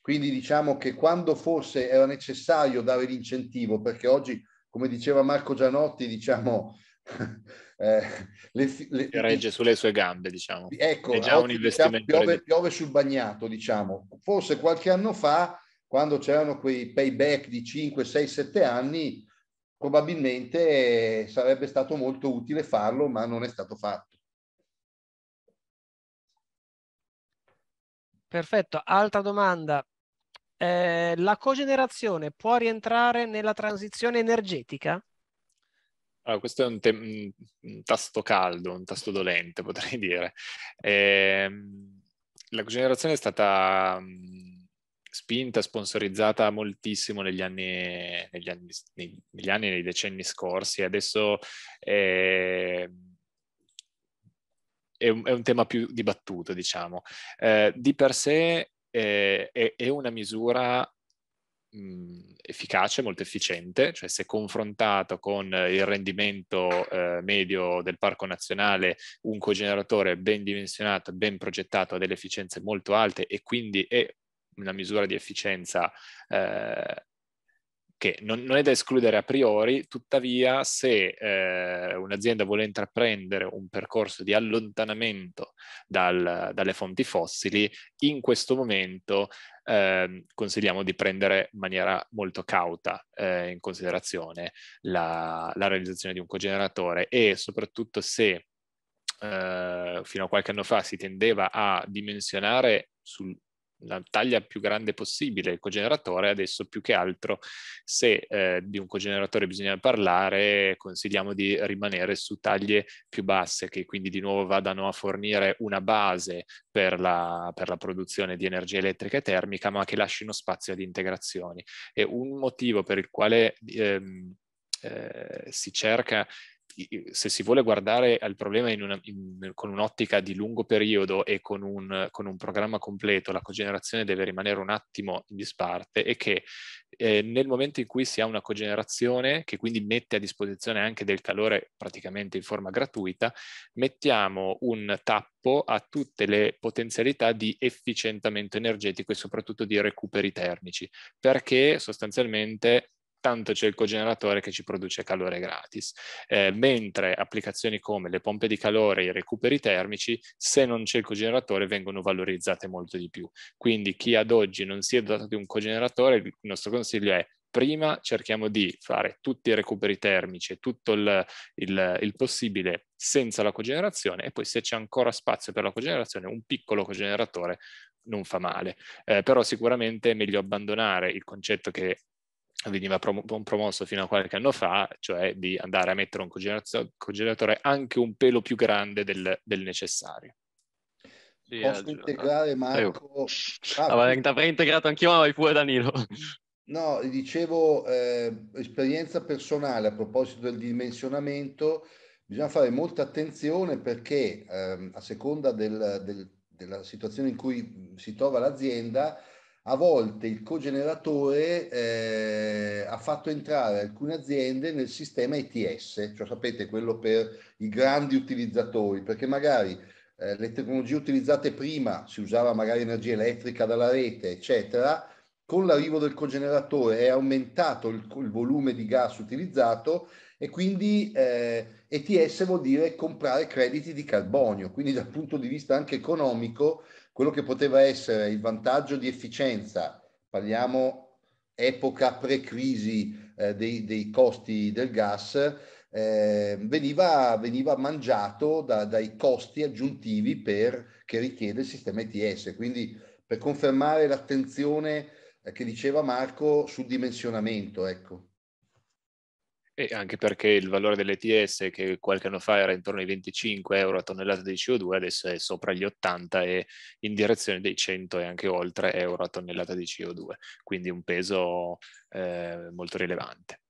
Quindi diciamo che quando forse era necessario dare l'incentivo, perché oggi, come diceva Marco Gianotti, diciamo, eh, le, le, regge sulle sue gambe, diciamo. Ecco, è già un investimento. Piove, piove, sul bagnato, diciamo. Forse qualche anno fa, quando c'erano quei payback di 5, 6, 7 anni, probabilmente sarebbe stato molto utile farlo, ma non è stato fatto. Perfetto, altra domanda. Eh, la cogenerazione può rientrare nella transizione energetica? Allora, questo è un, te- un, tasto caldo, un tasto dolente, potrei dire. Eh, la cogenerazione è stata spinta, sponsorizzata moltissimo negli anni, negli anni, negli anni, nei decenni scorsi. Adesso è, è, un, è un, tema più dibattuto, diciamo. Eh, di per sé eh, è, è una misura mh, efficace, molto efficiente, cioè se confrontato con il rendimento eh, medio del parco nazionale, un cogeneratore ben dimensionato, ben progettato ha delle efficienze molto alte e quindi è una misura di efficienza eh, che non, non, è da escludere a priori, tuttavia se eh, un'azienda vuole intraprendere un percorso di allontanamento dal, dalle fonti fossili, in questo momento eh, consigliamo di prendere in maniera molto cauta eh, in considerazione la, la, realizzazione di un cogeneratore e soprattutto se eh, fino a qualche anno fa si tendeva a dimensionare sul la taglia più grande possibile il cogeneratore, adesso più che altro se eh, di un cogeneratore bisogna parlare consigliamo di rimanere su taglie più basse che quindi di nuovo vadano a fornire una base per la, per la produzione di energia elettrica e termica ma che lasciano spazio ad integrazioni. E un motivo per il quale ehm, eh, si cerca se si vuole guardare al problema in una, in, con un'ottica di lungo periodo e con un, con un, programma completo, la cogenerazione deve rimanere un attimo in disparte e che eh, nel momento in cui si ha una cogenerazione che quindi mette a disposizione anche del calore praticamente in forma gratuita, mettiamo un tappo a tutte le potenzialità di efficientamento energetico e soprattutto di recuperi termici, perché sostanzialmente tanto c'è il cogeneratore che ci produce calore gratis, eh, mentre applicazioni come le pompe di calore e i recuperi termici, se non c'è il cogeneratore vengono valorizzate molto di più. Quindi chi ad oggi non si è dotato di un cogeneratore, il nostro consiglio è prima cerchiamo di fare tutti i recuperi termici e tutto il, il, il, possibile senza la cogenerazione e poi se c'è ancora spazio per la cogenerazione un piccolo cogeneratore non fa male, eh, però sicuramente è meglio abbandonare il concetto che veniva prom- promosso fino a qualche anno fa, cioè di andare a mettere un cogeneratore anche un pelo più grande del, del necessario. Sì, Posso eh, integrare Marco? Ah, avrei integrato anch'io, ma vai pure Danilo. No, dicevo, eh, esperienza personale a proposito del dimensionamento, bisogna fare molta attenzione perché eh, a seconda del, del, della situazione in cui si trova l'azienda, a volte il cogeneratore eh, ha fatto entrare alcune aziende nel sistema ETS, cioè sapete quello per i grandi utilizzatori, perché magari eh, le tecnologie utilizzate prima si usava magari energia elettrica dalla rete, eccetera, con l'arrivo del cogeneratore è aumentato il, il volume di gas utilizzato e quindi eh, ETS vuol dire comprare crediti di carbonio, quindi dal punto di vista anche economico quello che poteva essere il vantaggio di efficienza, parliamo epoca pre-crisi eh, dei, dei, costi del gas, eh, veniva, veniva, mangiato da, dai costi aggiuntivi per, che richiede il sistema ETS. Quindi per confermare l'attenzione eh, che diceva Marco sul dimensionamento. Ecco. E anche perché il valore dell'ETS, che qualche anno fa era intorno ai 25 euro a tonnellata di CO2, adesso è sopra gli 80 e in direzione dei 100 e anche oltre euro a tonnellata di CO2, quindi un peso eh, molto rilevante.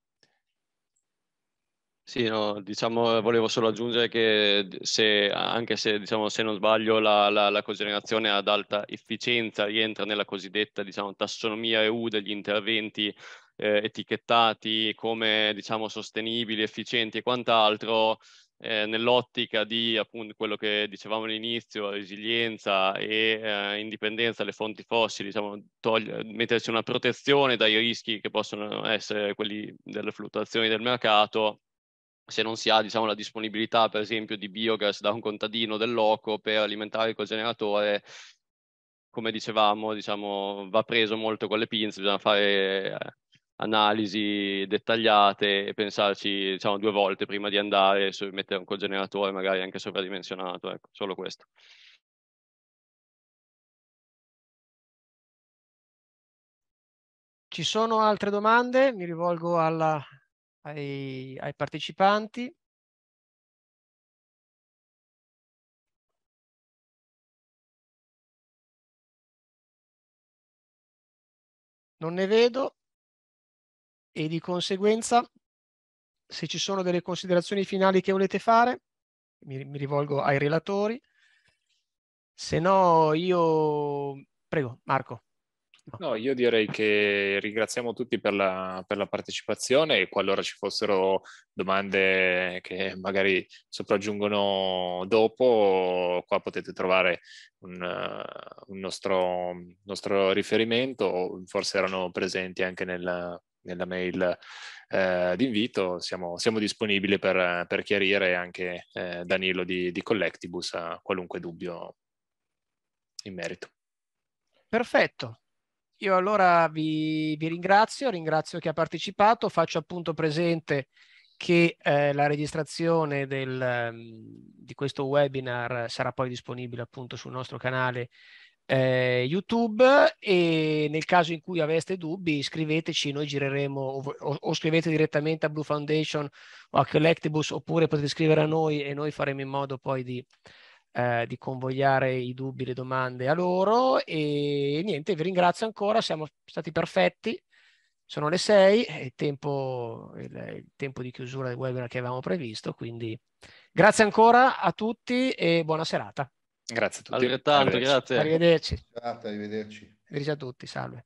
Sì, no, diciamo, volevo solo aggiungere che se, anche se, diciamo, se non sbaglio, la, la, la, cogenerazione ad alta efficienza rientra nella cosiddetta diciamo, tassonomia EU degli interventi eh, etichettati come diciamo sostenibili, efficienti e quant'altro, eh, nell'ottica di appunto quello che dicevamo all'inizio, resilienza e eh, indipendenza dalle fonti fossili, diciamo, togli- mettersi una protezione dai rischi che possono essere quelli delle fluttuazioni del mercato, se non si ha diciamo, la disponibilità per esempio di biogas da un contadino del loco per alimentare il cogeneratore, come dicevamo, diciamo, va preso molto con le pinze, bisogna fare eh, analisi dettagliate e pensarci diciamo, due volte prima di andare su mettere un cogeneratore magari anche sovradimensionato, ecco, solo questo. Ci sono altre domande? Mi rivolgo alla ai, ai partecipanti. Non ne vedo e di conseguenza se ci sono delle considerazioni finali che volete fare, mi, mi rivolgo ai relatori. Se no, io prego, Marco. No, io direi che ringraziamo tutti per la, per la, partecipazione e qualora ci fossero domande che magari sopraggiungono dopo, qua potete trovare un, un nostro, nostro, riferimento, forse erano presenti anche nella, nella mail eh, d'invito, siamo, siamo disponibili per, per, chiarire anche eh, Danilo di, di Collectibus a qualunque dubbio in merito. Perfetto, io allora vi, vi, ringrazio, ringrazio chi ha partecipato, faccio appunto presente che eh, la registrazione del, di questo webinar sarà poi disponibile appunto sul nostro canale eh, YouTube e nel caso in cui aveste dubbi scriveteci, noi gireremo o, o, scrivete direttamente a Blue Foundation o a Collectibus oppure potete scrivere a noi e noi faremo in modo poi di eh, di convogliare i dubbi, le domande a loro e niente, vi ringrazio ancora, siamo stati perfetti, sono le 6, è il, il tempo di chiusura del webinar che avevamo previsto, quindi grazie ancora a tutti e buona serata. Grazie a tutti. Altrettanto, grazie. Arrivederci. Grazie, arrivederci. Arrivederci a tutti, salve.